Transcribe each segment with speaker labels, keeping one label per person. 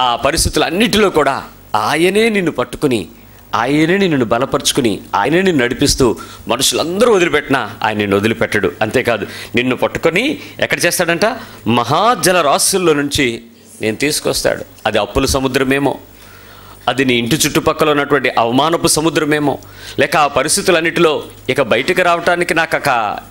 Speaker 1: ఆ పరిస్థితులన్నిటిలో కూడా ఆయనే నిన్ను పట్టుకుని ఆయనే నిన్ను బలపరుచుకుని ఆయనే నిన్ను నడిపిస్తూ మనుషులందరూ వదిలిపెట్టినా ఆయన నిన్ను వదిలిపెట్టడు. అంతేకాదు నిన్ను పట్టుకొని ఎక్కడ చేస్తాడంట? మహాజల రాశుల్లో నుంచి నేను తీసుకొస్తాడు. అది అప్పుల సముద్రమేమో అది నీ ఇంటి చుట్టుపక్కల ఉన్నటువంటి అవమానపు సముద్రమేమో లేక ఆ పరిస్థితులన్నిటిలో ఇక బయటికి రావటానికి నాకు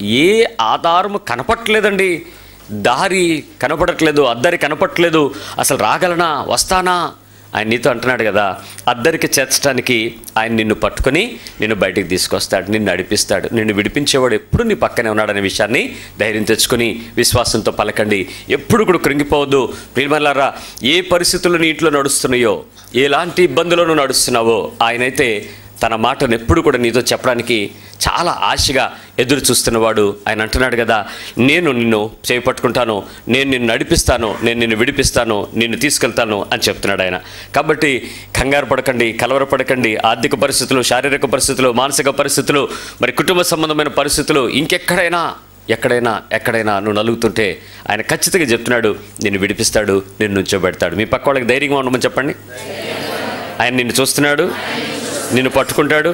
Speaker 1: ఏ ఆధారము కనపట్లేదండి దారి కనపడట్లేదు అద్దరి కనపట్లేదు అసలు రాగలనా వస్తానా? ఆయన నీతో అంటున్నాడు కదా అద్దరికి చేర్చడానికి ఆయన నిన్ను పట్టుకొని నిన్ను బయటికి తీసుకొస్తాడు నిన్ను నడిపిస్తాడు నిన్ను విడిపించేవాడు ఎప్పుడు నీ పక్కనే ఉన్నాడనే విషయాన్ని ధైర్యం తెచ్చుకొని విశ్వాసంతో పలకండి. ఎప్పుడు కూడా కృంగిపోవద్దు. ప్రియమల్లారా ఏ పరిస్థితులు నీ ఇంట్లో నడుస్తున్నాయో ఎలాంటి ఇబ్బందులను నడుస్తున్నావో ఆయనైతే తన మాటను ఎప్పుడు కూడా నీతో చెప్పడానికి చాలా ఆశగా ఎదురు చూస్తున్నవాడు ఆయన అంటున్నాడు కదా నేను నిన్ను చేపట్టుకుంటాను నేను నిన్ను నడిపిస్తాను నేను నిన్ను విడిపిస్తాను నిన్ను తీసుకెళ్తాను అని చెప్తున్నాడు ఆయన. కాబట్టి కంగారు పడకండి కలవరపడకండి ఆర్థిక పరిస్థితులు శారీరక పరిస్థితులు మానసిక పరిస్థితులు మరి కుటుంబ సంబంధమైన పరిస్థితులు ఇంకెక్కడైనా ఎక్కడైనా ఎక్కడైనా నువ్వు నలుగుతుంటే ఆయన ఖచ్చితంగా చెప్తున్నాడు నిన్ను విడిపిస్తాడు నిన్ను నుంచోబెడతాడు. మీ పక్క వాళ్ళకి ధైర్యంగా ఉండమని చెప్పండి. ఆయన నిన్ను చూస్తున్నాడు. నిన్ను పట్టుకుంటాడు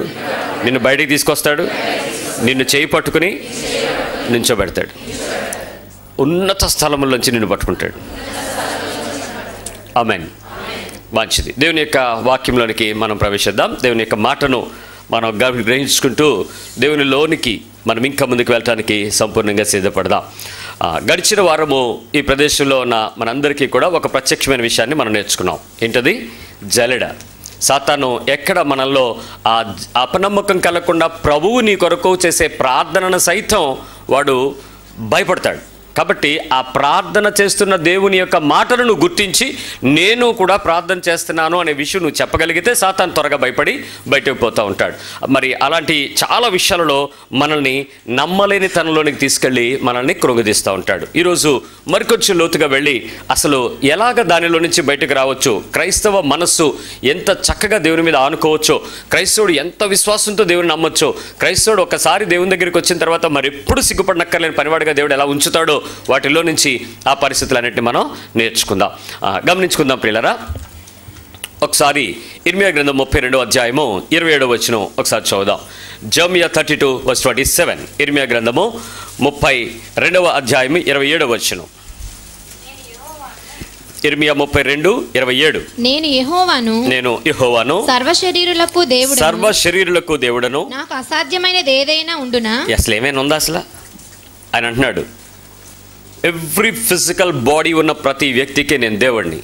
Speaker 1: నిన్ను బయటికి తీసుకొస్తాడు నిన్ను చేయి పట్టుకుని నించోబెడతాడు. ఉన్నత స్థలముల్లోంచి నిన్ను పట్టుకుంటాడు. ఆమెన్. మంచిది. దేవుని యొక్క వాక్యంలోనికి మనం ప్రవేశిద్దాం. దేవుని యొక్క మాటను మనం గ్రహించుకుంటూ దేవుని లోనికి మనం ఇంకా ముందుకు వెళ్ళటానికి సంపూర్ణంగా సిద్ధపడదాం. గడిచిన వారము ఈ ప్రదేశంలో ఉన్న మనందరికీ కూడా ఒక ప్రత్యక్షమైన విషయాన్ని మనం నేర్చుకున్నాం. ఏంటది? జలెడ సాతాను ఎక్కడ మనల్లో ఆ అపనమ్మకం కలగకుండా ప్రభువు నీ కొరకు చేసే ప్రార్థనను సైతం వాడు భయపడతాడు. కాబట్టి ఆ ప్రార్థన చేస్తున్న దేవుని యొక్క మాటలను గుర్తించి నేను కూడా ప్రార్థన చేస్తున్నాను అనే విషయం నువ్వు చెప్పగలిగితే సాతాను త్వరగా భయపడి బయటకు పోతూ ఉంటాడు. మరి అలాంటి చాలా విషయాలలో మనల్ని నమ్మలేని తనలోనికి తీసుకెళ్ళి మనల్ని కృంగదీస్తూ ఉంటాడు. ఈరోజు మరికొంచెం లోతుగా వెళ్ళి అసలు ఎలాగ దానిలో నుంచి బయటకు రావచ్చు? క్రైస్తవ మనస్సు ఎంత చక్కగా దేవుని మీద ఆనుకోవచ్చో? క్రైస్తవుడు ఎంత విశ్వాసంతో దేవుని నమ్మొచ్చో? క్రైస్తవుడు ఒకసారి దేవుని దగ్గరికి వచ్చిన తర్వాత మరి ఎప్పుడు సిగ్గుపడనక్కర్లేని పనివాడిగా దేవుడు ఎలా ఉంచుతాడో వాటిలో నుంచి ఆ పరిస్థితులన్నింటినీ మనం నేర్చుకుందాం. గమనించుకుందాం ప్రియులరా. ఒకసారి ఇర్మియా గ్రంథం ముప్పై రెండో అధ్యాయము ఇరవై ఏడో వచ్చిన ఒకసారి చదువుదాం. Jeremiah thirty two verse twenty seven. ఇర్మియా గ్రంథము ముప్పై రెండవ అధ్యాయము ఇరవై ఏడవ వచ్చిన ఇర్మియా ముప్పై రెండు ఇరవై ఏడు.
Speaker 2: నేను యెహోవాను
Speaker 1: నేను యెహోవాను
Speaker 2: సర్వ శరీరులకు దేవుడు
Speaker 1: సర్వ శరీరులకు దేవుడను.
Speaker 2: నాకు అసాధ్యమైనది ఏదైనా ఉండునా?
Speaker 1: అసలు ఏమైనా ఉందా అసలు? ఆయన అంటున్నాడు ఎవ్రీ ఫిజికల్ బాడీ ఉన్న ప్రతి వ్యక్తికి నేను దేవుణ్ణి.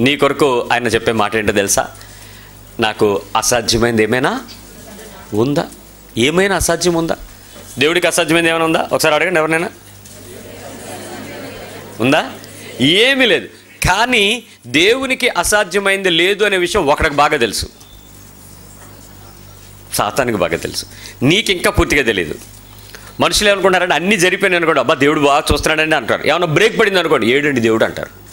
Speaker 1: నీ కొరకు ఆయన చెప్పే మాట ఏంటో తెలుసా? నాకు అసాధ్యమైనది ఏమైనా ఉందా? ఏమైనా అసాధ్యం ఉందా? దేవుడికి అసాధ్యమైనది ఏమైనా ఉందా? ఒకసారి అడగండి ఎవరినైనా. ఉందా? ఏమీ లేదు. కానీ దేవునికి అసాధ్యమైంది లేదు అనే విషయం ఒకడికి బాగా తెలుసు. సాతానికి బాగా తెలుసు. నీకు ఇంకా పూర్తిగా తెలియదు మనుషులు ఏమనుకుంటారంటే అన్నీ జరిపోయినాయి అనుకోండి అబ్బా దేవుడు బాగా చూస్తున్నాడని అంటారు. ఏమన్నా బ్రేక్ పడింది అనుకోండి ఏడండి దేవుడు అంటారు.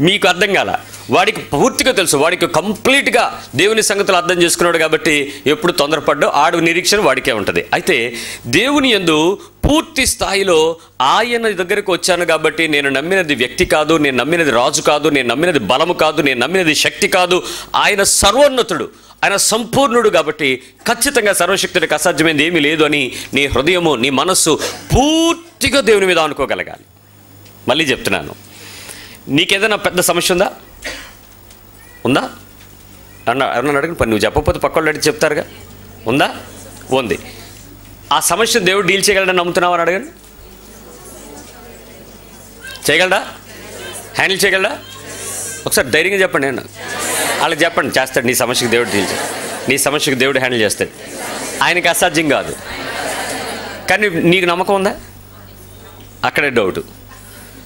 Speaker 1: మీకు అర్థం కాల. వాడికి పూర్తిగా తెలుసు వాడికి కంప్లీట్గా దేవుని సంగతులు అర్థం చేసుకున్నాడు కాబట్టి ఎప్పుడు తొందరపడ్డో ఆడు నిరీక్షణ వాడికే ఉంటుంది. అయితే దేవుని యందు పూర్తి స్థాయిలో ఆయన దగ్గరకు వచ్చాను కాబట్టి నేను నమ్మినది వ్యక్తి కాదు నేను నమ్మినది రాజు కాదు నేను నమ్మినది బలము కాదు నేను నమ్మినది శక్తి కాదు. ఆయన సర్వోన్నతుడు. ఆయన సంపూర్ణుడు కాబట్టి ఖచ్చితంగా సర్వశక్తుడికి అసాధ్యమైనది ఏమీ లేదు అని నీ హృదయము నీ మనస్సు పూర్తిగా దేవుని మీద అనుకోగలగాలి మళ్ళీ చెప్తున్నాను. నీకేదైనా పెద్ద సమస్య ఉందా? ఉందా? అన్న ఎవరన్నా అడిగిన పని నువ్వు చెప్పకపోతే పక్కోళ్ళు అడిగి చెప్తారుగా. ఉందా? ఉంది. ఆ సమస్యను దేవుడు డీల్ చేయగలడని నమ్ముతున్నావు అని అడగండి. చేయగలడా? హ్యాండిల్ చేయగలడా? ఒకసారి ధైర్యంగా చెప్పండి నేను వాళ్ళకి చెప్పండి చేస్తాడు. నీ సమస్యకు దేవుడు డీల్ నీ సమస్యకు దేవుడు హ్యాండిల్ చేస్తాడు. ఆయనకి అసాధ్యం కాదు. కానీ నీకు నమ్మకం ఉందా? అక్కడే డౌట్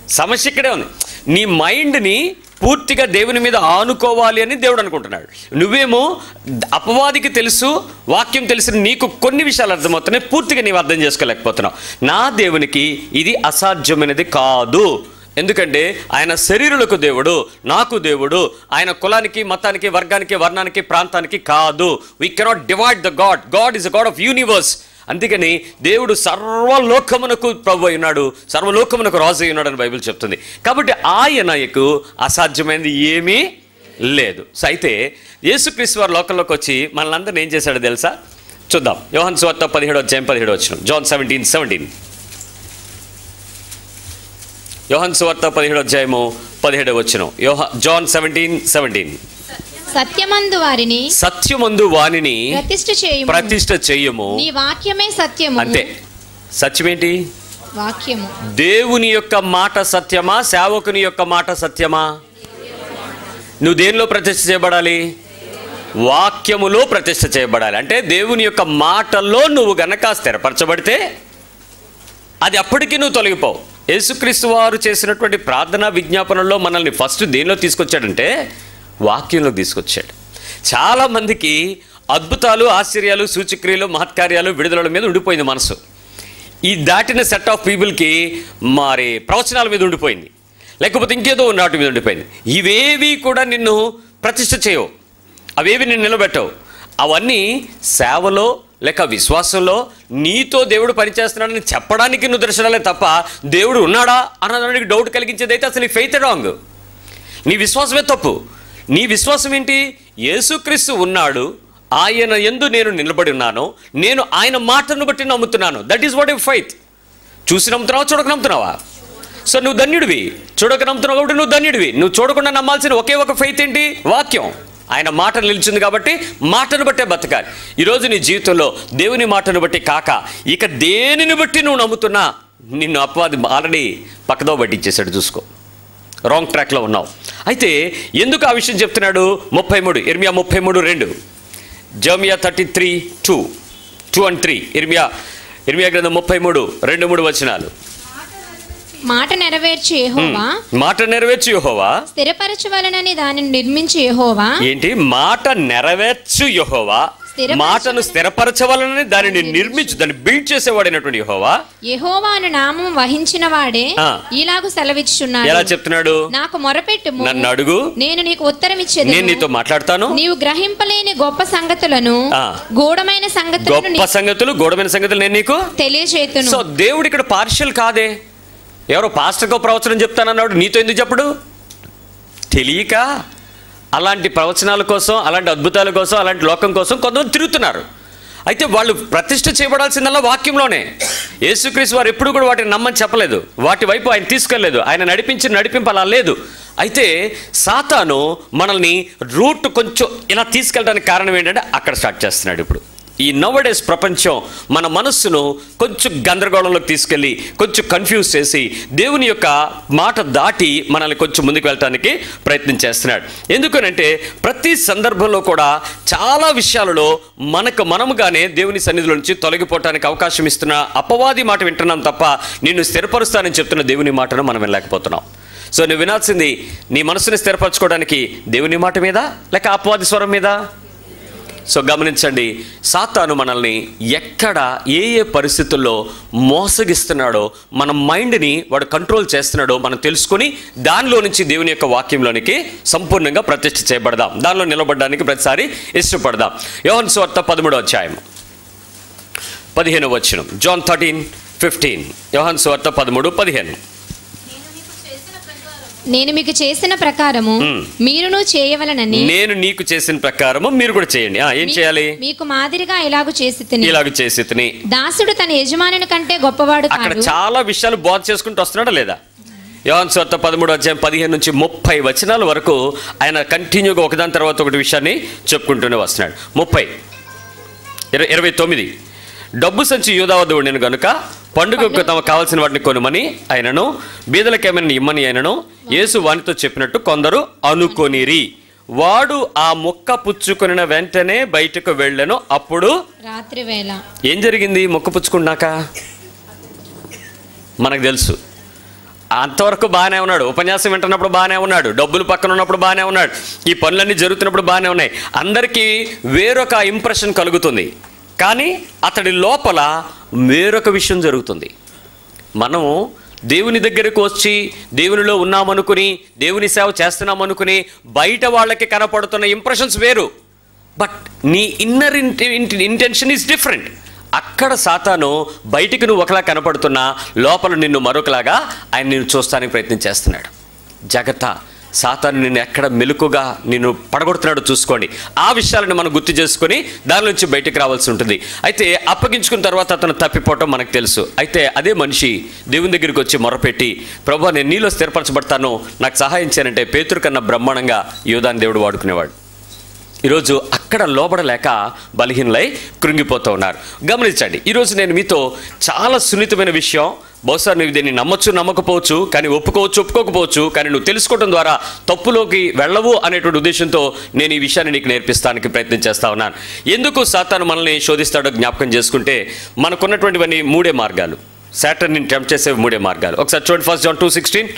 Speaker 1: సమస్య ఇక్కడే ఉంది. నీ మైండ్ని పూర్తిగా దేవుని మీద ఆనుకోవాలి అని దేవుడు అనుకుంటున్నాడు. నువ్వేమో అపవాదికి తెలుసు వాక్యం తెలిసిన నీకు కొన్ని విషయాలు అర్థమవుతున్నాయి పూర్తిగా నీవు అర్థం చేసుకోలేకపోతున్నావు. నా దేవునికి ఇది అసాధ్యమైనది కాదు. ఎందుకంటే ఆయన శరీరులకు దేవుడు నాకు దేవుడు. ఆయన కులానికి మతానికి వర్గానికి వర్ణానికి ప్రాంతానికి కాదు. We cannot divide the God God is a God of universe అందుకని దేవుడు సర్వలోకమునకు ప్రభు అయి ఉన్నాడు. సర్వలోకమునకు రాజు అయి ఉన్నాడు అని బైబిల్ చెప్తుంది. కాబట్టి ఆయనకు అసాధ్యమైనది ఏమీ లేదు. సో అయితే యేసుక్రీస్తు వారి లోకంలోకి వచ్చి మనల్ని అందరిని ఏం చేశాడో తెలుసా? చూద్దాం. యోహన్ స్వార్త పదిహేడు అధ్యాయం పదిహేడు వచ్చిన జాన్ సెవెంటీన్ సెవెంటీన్. యోహన్ సువార్త పదిహేడు అధ్యాయము పదిహేడు వచ్చిన యోహ జాన్ సెవెంటీన్ సెవెంటీన్.
Speaker 2: సత్యమందు వారిని
Speaker 1: సత్యమందు వాణిని
Speaker 2: ప్రతిష్ఠ చేయము.
Speaker 1: ప్రతిష్ఠ చెయ్యము
Speaker 2: నీ వాక్యమే సత్యము.
Speaker 1: అంతే. సత్యమేంటి?
Speaker 2: వాక్యము.
Speaker 1: దేవుని యొక్క మాట సత్యమా? సేవకుని యొక్క మాట సత్యమా? నువ్వు దేనిలో ప్రతిష్ఠ చేయబడాలి? వాక్యములో ప్రతిష్ఠ చేయబడాలి. అంటే దేవుని యొక్క మాటల్లో నువ్వు గనక స్థిరపరచబడితే అది అప్పటికి నువ్వు తొలగిపోవు. యేసుక్రీస్తు వారు చేసినటువంటి ప్రార్థనా విజ్ఞాపనలో మనల్ని ఫస్ట్ దేనిలో తీసుకొచ్చాడంటే వాక్యంలో తీసుకొచ్చాడు. చాలామందికి అద్భుతాలు ఆశ్చర్యాలు సూచక్రియలు మహత్కార్యాలు విడుదలల మీద ఉండిపోయింది మనసు. ఈ దాటిన సెట్ ఆఫ్ పీపుల్కి మరి ప్రవచనాల మీద ఉండిపోయింది. లేకపోతే ఇంకేదో నాటి మీద ఉండిపోయింది. ఇవేవి కూడా నిన్ను ప్రతిష్ఠ చేయవు. అవేవి నిన్ను నిలబెట్టవు. అవన్నీ సేవలో లేక విశ్వాసంలో నీతో దేవుడు పనిచేస్తున్నాడని చెప్పడానికి నువ్వు దర్శనాలే తప్ప దేవుడు ఉన్నాడా అన్నదానికి డౌట్ కలిగించేదైతే అసలు నీ ఫెయిత్ రాంగ్ నీ విశ్వాసమే తప్పు. నీ విశ్వాసం ఏంటి? యేసుక్రీస్తు ఉన్నాడు ఆయన ఎందు నేను నిలబడి ఉన్నాను నేను ఆయన మాటను బట్టి నమ్ముతున్నాను. That is what you faith చూసి నమ్ముతున్నావా చూడక నమ్ముతున్నావా? సో నువ్వు ధన్యుడివి. చూడక నమ్ముతున్నావు కాబట్టి నువ్వు ధన్యుడివి. నువ్వు చూడకుండా నమ్మాల్సిన ఒకే ఒక ఫైత్ ఏంటి? వాక్యం. ఆయన మాట నిలిచింది కాబట్టి మాటను బట్టే బతకాలి. ఈరోజు నీ జీవితంలో దేవుని మాటను బట్టి కాక ఇక దేనిని బట్టి నువ్వు నమ్ముతున్నా నిన్ను అపవాది ఆల్రెడీ పక్కదో పట్టించేశాడు చూసుకో. రాంగ్ ట్రాక్లో ఉన్నావు. అయితే ఎందుకు ఆ విషయం చెప్తున్నాడు? ముప్పై మూడు ఇర్మియా ముప్పై మూడు రెండు. Jeremiah thirty three two. Two and three. ఇర్మియా ఇర్మియా గ్రంథం ముప్పై మూడు రెండు మూడు వచనాలు.
Speaker 2: మాట నెరవేర్చి యెహోవా.
Speaker 1: మాట నెరవేర్చు యెహోవా.
Speaker 2: స్థిరపరచవలనని దానిని నిర్మించి యెహోవా.
Speaker 1: ఏంటి? మాట నెరవేర్చు యెహోవా. మాటను స్థిరపరచవలనని దానిని నిర్మించు దాన్ని బిల్డ్ చేసేవాడైనటువంటి యెహోవా.
Speaker 2: యెహోవా అను నామం వహించిన వాడే. ఇలాగు
Speaker 1: ఎలా
Speaker 2: సెలవిచ్చున్నాడు
Speaker 1: చెప్తున్నాడు?
Speaker 2: నాకు మొరపెట్టుము.
Speaker 1: నన్ను అడుగు.
Speaker 2: నేను నీకు ఉత్తరం
Speaker 1: నేను
Speaker 2: ఇచ్చేది
Speaker 1: నీతో మాట్లాడతాను.
Speaker 2: నీవు గ్రహింపలేని గొప్ప సంగతులను
Speaker 1: ఆ.
Speaker 2: గూఢమైన సంగతులను
Speaker 1: గొప్ప సంగతులు గోడమైన సంగతులు నేను నీకు
Speaker 2: తెలియచేతును
Speaker 1: సో దేవుడు ఇక్కడ పార్షియల్ కాదే? ఎవరో పాస్టర్కో ప్రవచనం చెప్తానన్నాడు. నీతో ఎందుకు చెప్పడు? తెలియక అలాంటి ప్రవచనాల కోసం అలాంటి అద్భుతాల కోసం అలాంటి లోకం కోసం కొంతమంది తిరుగుతున్నారు. అయితే వాళ్ళు ప్రతిష్ట చేయబడాల్సిందల్లా వాక్యంలోనే. యేసుక్రీస్తు వారు ఎప్పుడు కూడా వాటిని నమ్మని చెప్పలేదు. వాటి వైపు ఆయన తీసుకెళ్ళలేదు. ఆయన నడిపించి నడిపింపలా లేదు. అయితే సాతాను మనల్ని రూట్ కొంచెం ఇలా తీసుకెళ్ళడానికి కారణం ఏంటంటే అక్కడ స్టార్ట్ చేస్తున్నాడు ఇప్పుడు. ఈ నవడేస్ ప్రపంచం మన మనస్సును కొంచెం గందరగోళంలోకి తీసుకెళ్ళి కొంచెం కన్ఫ్యూజ్ చేసి దేవుని యొక్క మాట దాటి మనల్ని కొంచెం ముందుకు వెళ్ళటానికి ప్రయత్నం చేస్తున్నాడు. ఎందుకనంటే ప్రతి సందర్భంలో కూడా చాలా విషయాలలో మనకు మనముగానే దేవుని సన్నిధిలో నుంచి తొలగిపోవటానికి అవకాశం ఇస్తున్న అపవాది మాట వింటున్నాం తప్ప నిన్ను స్థిరపరుస్తానని చెప్తున్న దేవుని మాటను మనం వినలేకపోతున్నాం. సో నువ్వు వినాల్సింది నీ మనసుని స్థిరపరచుకోవడానికి దేవుని మాట మీద లేక అపవాది స్వరం మీద? సో గమనించండి సాతాను మనల్ని ఎక్కడ ఏ ఏ పరిస్థితుల్లో మోసగిస్తున్నాడో మన మైండ్ని వాడు కంట్రోల్ చేస్తున్నాడో మనం తెలుసుకొని దానిలో నుంచి దేవుని యొక్క వాక్యంలోనికి సంపూర్ణంగా ప్రతిష్ఠ చేయబడదాం. దానిలో నిలబడడానికి ప్రతిసారి ఇష్టపడదాం. యోహన్ స్వార్త పదమూడో అధ్యాయం. పదిహేను వచ్చిన జాన్ థర్టీన్ ఫిఫ్టీన్. యోహన్ స్వార్త పదమూడు పదిహేను.
Speaker 2: నేను మీకు చేసిన ప్రకారము మీరును చేయవలనని
Speaker 1: నేను నీకు చేసిన ప్రకారము మీరు కూడా చేయండి. ఏం చేయాలి?
Speaker 2: మీకు మాదిరిగా ఇలాగు చేసి
Speaker 1: ఇలాగ చేసి
Speaker 2: దాసుడు తన యజమానుని కంటే గొప్పవాడు
Speaker 1: అక్కడ
Speaker 2: కాడు.
Speaker 1: చాలా విషయాలు బోధ చేసుకుంటూ వస్తున్నాడా లేదా? యోహాన్ స్వార్త పదమూడు అధ్యాయం పదిహేను నుంచి ముప్పై వచనాల వరకు ఆయన కంటిన్యూగా ఒకదాని తర్వాత ఒకటి విషయాన్ని చెప్పుకుంటూనే వస్తున్నాడు. ముప్పై. ఇరవై ఇరవై తొమ్మిది. డబ్బు సంచి యూదా వద్ద ఉండిన గనుక పండుగకు తమకు కావాల్సిన వాటిని కొనుమని ఆయనను బీదలకేమైనా ఇమ్మని ఆయనను యేసు వానితో చెప్పినట్టు కొందరు అనుకొనిరి. వాడు ఆ మొక్క పుచ్చుకొనిన వెంటనే బయటకు వెళ్ళెను. అప్పుడు
Speaker 2: రాత్రి వేళ
Speaker 1: ఏం జరిగింది మొక్క పుచ్చుకున్నాక? మనకు తెలుసు. అంతవరకు బాగానే ఉన్నాడు. ఉపన్యాసం వింటున్నప్పుడు బాగానే ఉన్నాడు. డబ్బులు పక్కన ఉన్నప్పుడు బాగానే ఉన్నాడు. ఈ పనులన్నీ జరుగుతున్నప్పుడు బాగానే ఉన్నాయి. అందరికీ వేరొక ఇంప్రెషన్ కలుగుతుంది. కానీ అతడి లోపల వేరొక విషయం జరుగుతుంది. మనము దేవుని దగ్గరకు వచ్చి దేవునిలో ఉన్నామనుకుని దేవుని సేవ చేస్తున్నామనుకుని బయట వాళ్ళకి కనపడుతున్న ఇంప్రెషన్స్ వేరు. బట్ నీ ఇన్నర్ ఇంటెన్షన్ ఈజ్ డిఫరెంట్ అక్కడ సాతాను బయటికి నువ్వు ఒకలా కనపడుతున్నా లోపల నిన్ను మరొకలాగా ఆయన నిన్ను చూస్తానికి ప్రయత్నం చేస్తున్నాడు. జాగ్రత్త. సాతాను నిన్ను ఎక్కడ మెలుకుగా నిన్ను పడగొడుతున్నాడో చూసుకోండి. ఆ విషయాలను మనం గుర్తు చేసుకొని దాని నుంచి బయటికి రావాల్సి ఉంటుంది. అయితే అప్పగించుకున్న తర్వాత అతను తప్పిపోవటం మనకు తెలుసు. అయితే అదే మనిషి దేవుని దగ్గరికి వచ్చి మొరపెట్టి ప్రభు నేను నీలో స్థిరపరచబడతాను. నాకు సహాయం చేయనంటే పేతురు కన్నా బ్రహ్మాండంగా యోధాన్ని దేవుడు వాడుకునేవాడు. ఈరోజు అక్కడ లోబడలేక బలహీనలై కృంగిపోతూ ఉన్నారు. గమనించండి ఈరోజు నేను మీతో చాలా సున్నితమైన విషయం బహుశా నువ్వు దీన్ని నమ్మొచ్చు నమ్మకపోవచ్చు కానీ ఒప్పుకోవచ్చు ఒప్పుకోకపోవచ్చు కానీ నువ్వు తెలుసుకోవడం ద్వారా తప్పులోకి వెళ్ళవు అనేటువంటి ఉద్దేశంతో నేను ఈ విషయాన్ని నీకు నేర్పిస్తానికి ప్రయత్నం చేస్తా ఉన్నాను. ఎందుకు సాతాను మనల్ని శోధిస్తాడో జ్ఞాపకం చేసుకుంటే మనకున్నటువంటివన్నీ మూడే మార్గాలు. సాటర్ని టెంప్ట్ చేసే మూడే మార్గాలు. ఒకసారి చూడండి ఫస్ట్ జాన్ టూ సిక్స్టీన్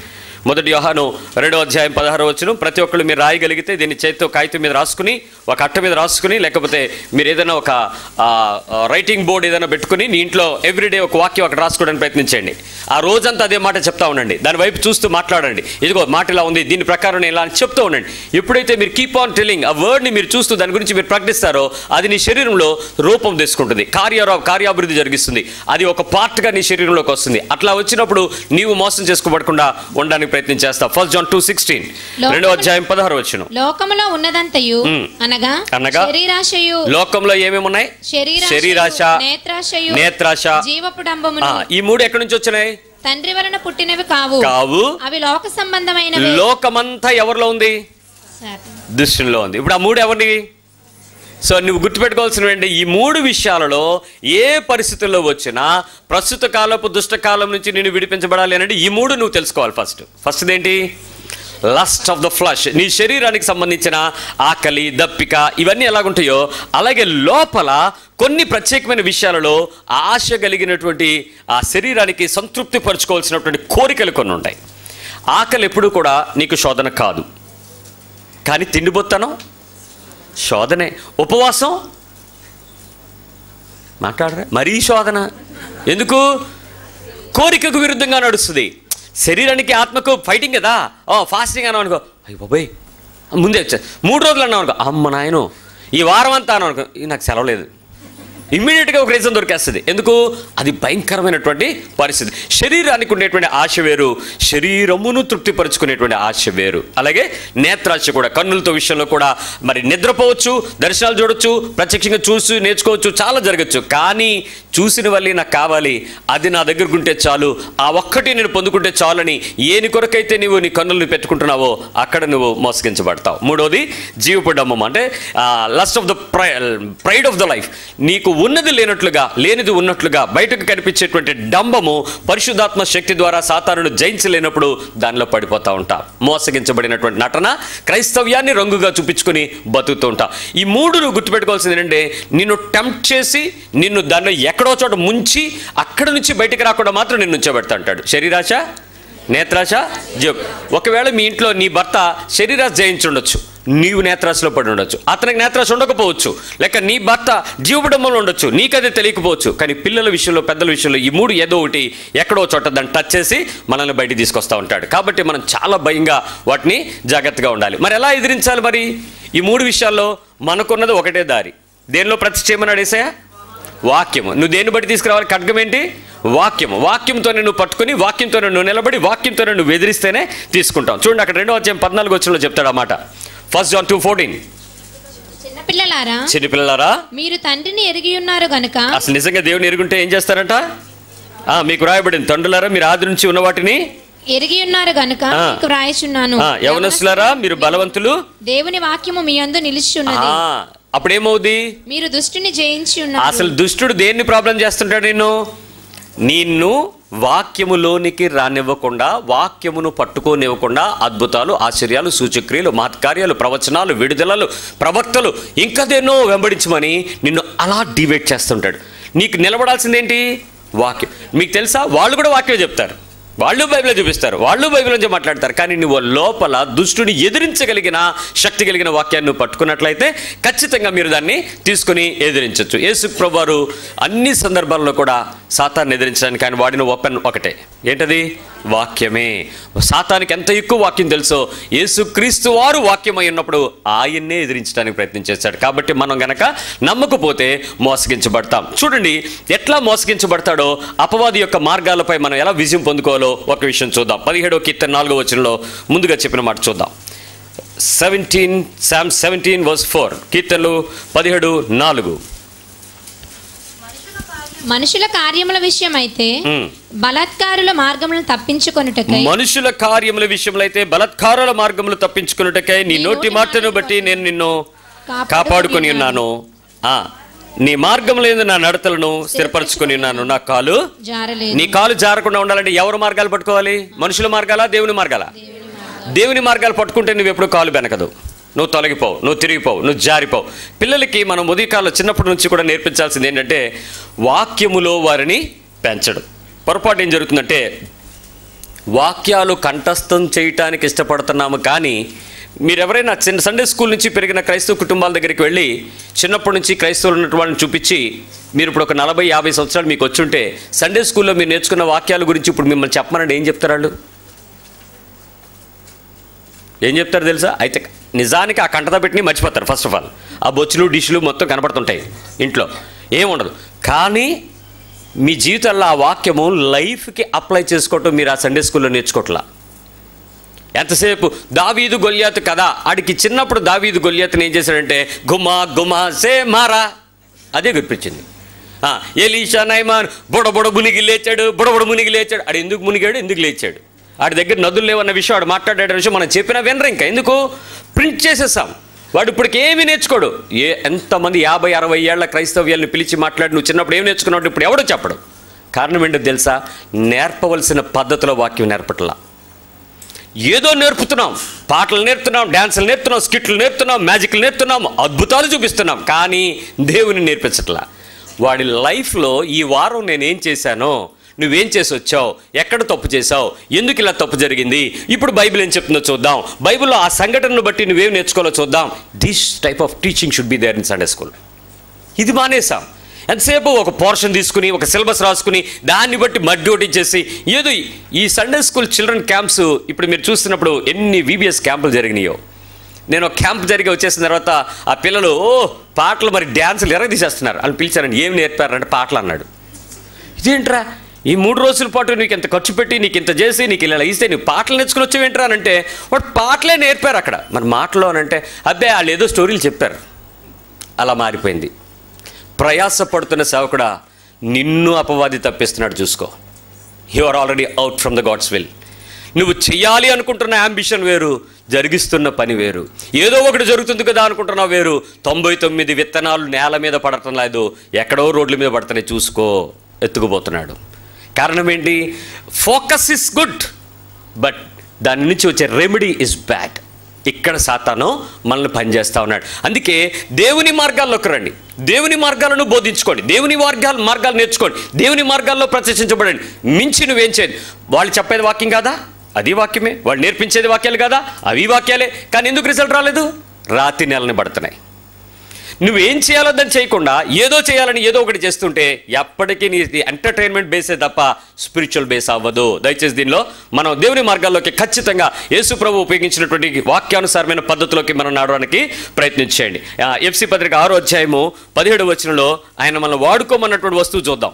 Speaker 1: మొదటి యోహాను రెండో అధ్యాయం పదహారు వచ్చును ప్రతి ఒక్కళ్ళు మీరు రాయగలిగితే దీన్ని చేతితో కాగితం మీద రాసుకుని ఒక అట్ట మీద రాసుకుని లేకపోతే మీరు ఏదైనా ఒక రైటింగ్ బోర్డు ఏదైనా పెట్టుకుని నీ ఇంట్లో ఎవ్రీడే ఒక వాక్యం అక్కడ రాసుకోవడానికి ప్రయత్నించండి. ఆ రోజంతా అదే మాట చెప్తా ఉండండి. దాని వైపు చూస్తూ మాట్లాడండి. ఇదిగో మాట ఇలా ఉంది దీని ప్రకారం నేను ఇలా అని చెప్తూ ఉండండి. ఎప్పుడైతే మీరు కీప్ ఆన్ టెలింగ్ ఆ వర్డ్ని మీరు చూస్తూ దాని గురించి మీరు ప్రకటిస్తారో అది నీ శరీరంలో రూపం తీసుకుంటుంది. కార్య కార్యాభివృద్ధి జరిగిస్తుంది. అది ఒక పార్ట్గా నీ శరీరంలోకి వస్తుంది. అట్లా వచ్చినప్పుడు నీవు మోసం చేసుకోబడకుండా ఉండడానికి ప్రయత్నం చేస్తావు ఫస్ట్ జాన్ టూ సిక్స్టీన్ రెండో అధ్యాయం పదహారు వచ్చిన.
Speaker 2: లోకములో ఉన్నదంతయు. అనగా
Speaker 1: అనగా
Speaker 2: శరీరాశయు.
Speaker 1: లోకంలో ఏమేమి ఉన్నాయి? శరీరాశ
Speaker 2: నేత్రాశయు
Speaker 1: నేత్రాశ.
Speaker 2: జీవపు డంబమును
Speaker 1: ఆ, ఈ మూడు ఎక్కడి నుంచి వచ్చినాయి?
Speaker 2: తండ్రి వలన పుట్టినవి కావు.
Speaker 1: కావు.
Speaker 2: అవి లోక సంబంధమైనవి.
Speaker 1: లోకమంతా ఎవరిలో ఉంది? దృష్టిలో ఉంది. ఇప్పుడు ఆ మూడు ఎవరిని సో నువ్వు గుర్తుపెట్టుకోవాల్సిన ఈ మూడు విషయాలలో ఏ పరిస్థితుల్లో వచ్చినా ప్రస్తుత కాలపు దుష్టకాలం నుంచి నేను విడిపించబడాలి అనేది ఈ మూడు నువ్వు తెలుసుకోవాలి ఫస్ట్. ఫస్ట్ ఏంటి లస్ట్ ఆఫ్ ద ఫ్లష్ నీ శరీరానికి సంబంధించిన ఆకలి దప్పిక ఇవన్నీ ఎలాగుంటాయో అలాగే లోపల కొన్ని ప్రత్యేకమైన విషయాలలో ఆశ కలిగినటువంటి ఆ శరీరానికి సంతృప్తి పరుచుకోవాల్సినటువంటి కోరికలు కొన్ని ఉంటాయి. ఆకలి ఎప్పుడూ కూడా నీకు శోధన కాదు. కానీ తిండిపోతాను శోధనే. ఉపవాసం? మాట్లాడరా? మరీ శోధన. ఎందుకు? కోరికకు విరుద్ధంగా నడుస్తుంది. శరీరానికి ఆత్మకు ఫైటింగ్ కదా? ఓ ఫాస్టింగ్ అన్నావు అనుకో. అయ్యి బాబాయ్. ముందే వచ్చా. మూడు రోజులు అన్నావు అనుకో. అమ్మ నాయను. ఈ వారం అంతా అన్నావు అనుకో. నాకు సెలవు లేదు. ఇమ్మీడియట్గా ఒక రీజన్ దొరికేస్తుంది. ఎందుకు? అది భయంకరమైనటువంటి పరిస్థితి. శరీరానికి ఉండేటువంటి ఆశ వేరు శరీరమును తృప్తిపరచుకునేటువంటి ఆశ వేరు. అలాగే నేత్రాశ కూడా కన్నులతో విషయంలో కూడా మరి నిద్రపోవచ్చు దర్శనాలు చూడొచ్చు ప్రత్యక్షంగా చూసి నేర్చుకోవచ్చు చాలా జరగచ్చు. కానీ చూసిన వల్లే నాకు కావాలి అది నా దగ్గరకు ఉంటే చాలు ఆ ఒక్కటి నేను పొందుకుంటే చాలని ఏని కొరకైతే నీవు నీ కన్నుల్ని పెట్టుకుంటున్నావో అక్కడ నువ్వు మోసగించబడతావు. మూడోది జీవపు డమ్మం అంటే lust of the pride of the life నీకు ఉన్నది లేనట్లుగా లేనిది ఉన్నట్లుగా బయటకు కనిపించేటువంటి డంబము పరిశుద్ధాత్మ శక్తి ద్వారా సాతానును జయించలేనప్పుడు దానిలో పడిపోతూ ఉంటాం. మోసగించబడినటువంటి నటన క్రైస్తవ్యాన్ని రంగుగా చూపించుకొని బతుకుతూ ఉంటాం. ఈ మూడు నువ్వు గుర్తుపెట్టుకోవాల్సింది ఏంటంటే నిన్ను టెంప్ట్ చేసి నిన్ను దానిలో ఎక్కడో చోట ముంచి అక్కడ నుంచి బయటికి రాకుండా మాత్రం నిన్ను ఉంచబెడతా అంటాడు. శరీరాశ? నేత్రాశ జబ్ ఒకవేళ మీ ఇంట్లో నీ భర్త శరీరాశ జయించుండొచ్చు నీవు నేత్రాశలో పడి ఉండొచ్చు అతనికి నేత్రాశ ఉండకపోవచ్చు లేక నీ భర్త జీవబడంలో ఉండొచ్చు నీకదే తెలియకపోవచ్చు కానీ పిల్లల విషయంలో పెద్దల విషయంలో ఈ మూడు ఏదో ఒకటి ఎక్కడో చోట దాన్ని టచ్ చేసి మనల్ని బయటికి తీసుకొస్తూ ఉంటాడు. కాబట్టి మనం చాలా భయంగా వాటిని జాగ్రత్తగా ఉండాలి. మరి ఎలా ఎదిరించాలి మరి? ఈ మూడు విషయాల్లో మనకున్నది ఒకటే దారి. దేనిలో ప్రతి చేయమని అడేసాయా వాక్యము. నువ్వు దేన్ని బట్టి తీసుకురావాలి? ఖడ్గం ఏంటి? వాక్యము. వాక్యంతోనే నువ్వు పట్టుకుని వాక్యంతోనే నువ్వు నిలబడి వాక్యంతోనే నువ్వు ఎదిరిస్తేనే తీసుకుంటాం. చూడండి అక్కడ రెండో అధ్యాయం పద్నాలుగు వచ్చినలో చెప్తాడు అన్నమాట ఫస్ట్ జాన్ టూ ఫోర్టీన్
Speaker 2: చిన్నపిల్లలారా
Speaker 1: చిన్నపిల్లలారా?
Speaker 2: మీరు తండ్రిని ఎరిగి ఉన్నారు గనుక
Speaker 1: అసలు నిజంగా దేవుని ఎరుగుంటే ఏం చేస్తారంట? ఆ, మీకు రాయబడింది. తండ్రులారా మీరు ఆది నుంచి ఉన్న వాటిని?
Speaker 2: ఎరిగి ఉన్నారు గనుక. మీకు వ్రాయిచున్నాను.
Speaker 1: ఆ, యవనస్తులారా మీరు బలవంతులు?
Speaker 2: దేవుని వాక్యము మీ అందు నిలిచి ఉన్నది
Speaker 1: అప్పుడేమవుద్ది?
Speaker 2: మీరు దుష్టిని జయించి ఉన్నారు.
Speaker 1: అసలు దుష్టుడు దేన్ని ప్రాబ్లం చేస్తుంటాడు నిన్ను? నిన్ను వాక్యములోనికి రానివ్వకుండా వాక్యమును పట్టుకోనివ్వకుండా అద్భుతాలు ఆశ్చర్యాలు సూచక్రియలు మహత్కార్యాలు ప్రవచనాలు విడుదలలు ప్రవక్తలు ఇంకదేనో వెంబడించమని నిన్ను అలా డిబేట్ చేస్తుంటాడు. నీకు నిలబడాల్సిందేంటి? వాక్యం. మీకు తెలుసా? వాళ్ళు కూడా వాక్యం చెప్తారు. వాళ్ళు బైబిల్ చూపిస్తారు వాళ్ళు బైబిల్ నుంచి మాట్లాడతారు. కానీ నువ్వు లోపల దుష్టుని ఎదిరించగలిగిన శక్తి కలిగిన వాక్యాన్ని నువ్వు పట్టుకున్నట్లయితే ఖచ్చితంగా మీరు దాన్ని తీసుకుని ఎదిరించవచ్చు యేసు ప్రభువారు అన్ని సందర్భాల్లో కూడా సాతాన్ని ఎదిరించడానికి ఆయన వాడిన ఓపెన్ ఒకటే. ఏంటది? వాక్యమే. సాతానికి ఎంత ఎక్కువ వాక్యం తెలుసో యేసుక్రీస్తు వారు వాక్యమై ఉన్నప్పుడు ఆయన్నే ఎదిరించడానికి ప్రయత్నం చేశాడు. కాబట్టి మనం గనక నమ్మకపోతే మోసగించబడతాం. చూడండి ఎట్లా మోసగించబడతాడో అపవాది యొక్క మార్గాలపై మనం ఎలా విజయం పొందుకోవాలో ఒక విషయం చూద్దాం. పదిహేడో కీర్తన నాలుగో వచనంలో ముందుగా చెప్పిన మాట చూద్దాం. Seventeen psalm seventeen verse four కీర్తనలు పదిహేడు నాలుగు.
Speaker 2: మనుషుల కార్యముల విషయమైతే. బలాత్కారుల మార్గములను తప్పించుకొనుటకై
Speaker 1: మనుషుల కార్యముల విషయంలో అయితే బలత్కారాల మార్గములు తప్పించుకున్నటకై నీ నోటి మాటను బట్టి నేను నిన్ను కాపాడుకొని ఉన్నాను. ఆ, నీ మార్గములందు నా నడతలను స్థిరపరచుకొని ఉన్నాను. నా కాలు
Speaker 2: జారలేదు.
Speaker 1: నీ కాలు జారకుండా ఉండాలంటే ఎవరు మార్గాలు పట్టుకోవాలి? మనుషుల మార్గాలా? దేవుని మార్గాలా? దేవుని మార్గాలు. పట్టుకుంటే నువ్వు ఎప్పుడు కాలు వెనకదు నువ్వు తొలగిపోవు నువ్వు తిరిగిపోవు నువ్వు జారిపోవు. పిల్లలకి మనం ఉదయకాలంలో చిన్నప్పటి నుంచి కూడా నేర్పించాల్సింది ఏంటంటే వాక్యములో వారిని పెంచడం. పొరపాటు ఏం జరుగుతుందంటే వాక్యాలు కంఠస్థం చేయటానికి ఇష్టపడుతున్నాము కానీ మీరు ఎవరైనా చిన్న సండే స్కూల్ నుంచి పెరిగిన క్రైస్తవ కుటుంబాల దగ్గరికి వెళ్ళి చిన్నప్పటి నుంచి క్రైస్తవులు ఉన్నటువంటి వాళ్ళని చూపించి మీరు ఇప్పుడు ఒక నలభై యాభై సంవత్సరాలు మీకు వచ్చుంటే సండే స్కూల్లో మీరు నేర్చుకున్న వాక్యాల గురించి ఇప్పుడు మిమ్మల్ని చెప్పమనండి. ఏం చెప్తారు వాళ్ళు? ఏం చెప్తారు తెలుసా? అయితే నిజానికి ఆ కంటతో పెట్టిని మర్చిపోతారు ఫస్ట్ ఆఫ్ ఆల్ ఆ బొచ్చులు డిష్లు మొత్తం కనపడుతుంటాయి ఇంట్లో. ఏముండదు కానీ మీ జీవితంలో ఆ వాక్యము లైఫ్కి అప్లై చేసుకోవటం మీరు ఆ సండే స్కూల్లో నేర్చుకోవట్లా? ఎంతసేపు? దావీదు గొల్యాత్ కదా? ఆడికి చిన్నప్పుడు దావీదు గొల్యాత్ని ఏం చేశాడంటే గుమా గుమా సే మారా. అదే గుర్పించింది ఎలీషా నైమాన్ బుడ బుడ మునిగి లేచాడు బుడ బుడ మునిగి లేచాడు. ఆడు ఎందుకు మునిగాడు? ఎందుకు లేచాడు? వాడి దగ్గర నదులు లేవన్న విషయం వాడు మాట్లాడే విషయం మనం చెప్పినా వినరు ఇంకా. ఎందుకు? ప్రింట్ చేసేసాం. వాడు ఇప్పటికి ఏమి నేర్చుకోడు. ఏ ఎంతమంది యాభై అరవై ఏళ్ళ క్రైస్తవ్యాలను పిలిచి మాట్లాడి నువ్వు చిన్నప్పుడు ఏం నేర్చుకున్నావు ఇప్పుడు ఎవడో చెప్పడు. కారణం ఏంటో తెలుసా? నేర్పవలసిన పద్ధతిలో వాక్యం నేర్పట్లా. ఏదో నేర్పుతున్నాం. పాటలు నేర్పుతున్నాం డ్యాన్సులు నేర్పుతున్నాం స్కిట్లు నేర్పుతున్నాం మ్యాజిక్లు నేర్పుతున్నాం అద్భుతాలు చూపిస్తున్నాం. కానీ దేవుని నేర్పించట్లా. వాడి లైఫ్లో ఈ వారం నేనేం చేశానో నువ్వేం చేసి వచ్చావు ఎక్కడ తప్పు చేసావు ఎందుకు ఇలా తప్పు జరిగింది? ఇప్పుడు బైబిల్ ఏం చెప్తుందో చూద్దాం. బైబిల్లో ఆ సంఘటనను బట్టి నువ్వేం నేర్చుకోవాలో చూద్దాం. This type of teaching should be there in Sunday school ఇది మానేసాం ఎంతసేపు ఒక పోర్షన్ తీసుకుని ఒక సిలబస్ రాసుకుని దాన్ని బట్టి మడ్డోటించేసి ఏదో ఈ- సండే స్కూల్ చిల్డ్రన్ క్యాంప్స్ ఇప్పుడు మీరు చూస్తున్నప్పుడు ఎన్ని విబిఎస్ క్యాంపులు జరిగినాయో. నేను ఒక క్యాంప్ జరిగి వచ్చేసిన తర్వాత ఆ పిల్లలు ఓ పాటలు మరి డ్యాన్సులు ఎరగ తీసేస్తున్నారు అని పిలిచారండి. ఏం నేర్పారంటే పాటలు అన్నాడు. ఇదేంట్రా? ఈ మూడు రోజుల పాటు నీకు ఇంత ఖర్చు పెట్టి నీకు ఇంత చేసి నీకు ఇలా ఇస్తే నీకు పాటలు నేర్చుకుని వచ్చేవేంట్రా అని అంటే వాడు పాటలే నేర్పారు అక్కడ. మరి మాటలో అని అంటే అబ్బే వాళ్ళు ఏదో స్టోరీలు చెప్పారు. అలా మారిపోయింది. ప్రయాసపడుతున్న సేవకుడా నిన్ను అపవాది తప్పిస్తున్నాడు చూసుకో. You are already out from the God's will నువ్వు చేయాలి అనుకుంటున్న అంబిషన్ వేరు జరిగిస్తున్న పని వేరు. ఏదో ఒకటి జరుగుతుంది కదా అనుకుంటున్నావు వేరు. తొంభై తొమ్మిది విత్తనాలు నేల మీద పడటం లేదు. ఎక్కడో రోడ్ల మీద పడుతున్నాయి చూసుకో. ఎత్తుకుపోతున్నాడు. కారణం ఏంటి? ఫోకస్ ఇస్ గుడ్ బట్ దాని నుంచి వచ్చే రెమెడీ ఇస్ బ్యాడ్ ఇక్కడ సాతాను మనల్ని పనిచేస్తూ ఉన్నాడు. అందుకే దేవుని మార్గాల్లోకి రండి. దేవుని మార్గాలను బోధించుకోండి. దేవుని మార్గాలు మార్గాలు నేర్చుకోండి. దేవుని మార్గాల్లో ప్రదర్శించబడండి మించి నువ్వేం చేయదు వాళ్ళు చెప్పేది వాక్యం కాదా? అది వాక్యమే. వాళ్ళు నేర్పించేది వాక్యాలు కాదా? అవి వాక్యాలే. కానీ ఎందుకు రిజల్ట్ రాలేదు? రాతి నెలని పడుతున్నాయి. నువ్వేం చేయాలో దాన్ని చేయకుండా ఏదో చేయాలని ఏదో ఒకటి చేస్తుంటే ఎప్పటికీ నీ ఎంటర్టైన్మెంట్ బేసే తప్ప స్పిరిచువల్ బేస్ అవ్వదు. దయచేసి దీనిలో మనం దేవుని మార్గాల్లోకి ఖచ్చితంగా యేసు ప్రభు ఉపయోగించినటువంటి వాక్యానుసారమైన పద్ధతిలోకి మనం నడవడానికి ప్రయత్నించేయండి ఎఫ్సి పత్రిక ఆరో అధ్యాయము పదిహేడు వచనంలో ఆయన మనం వాడుకోమన్నటువంటి వస్తువు చూద్దాం.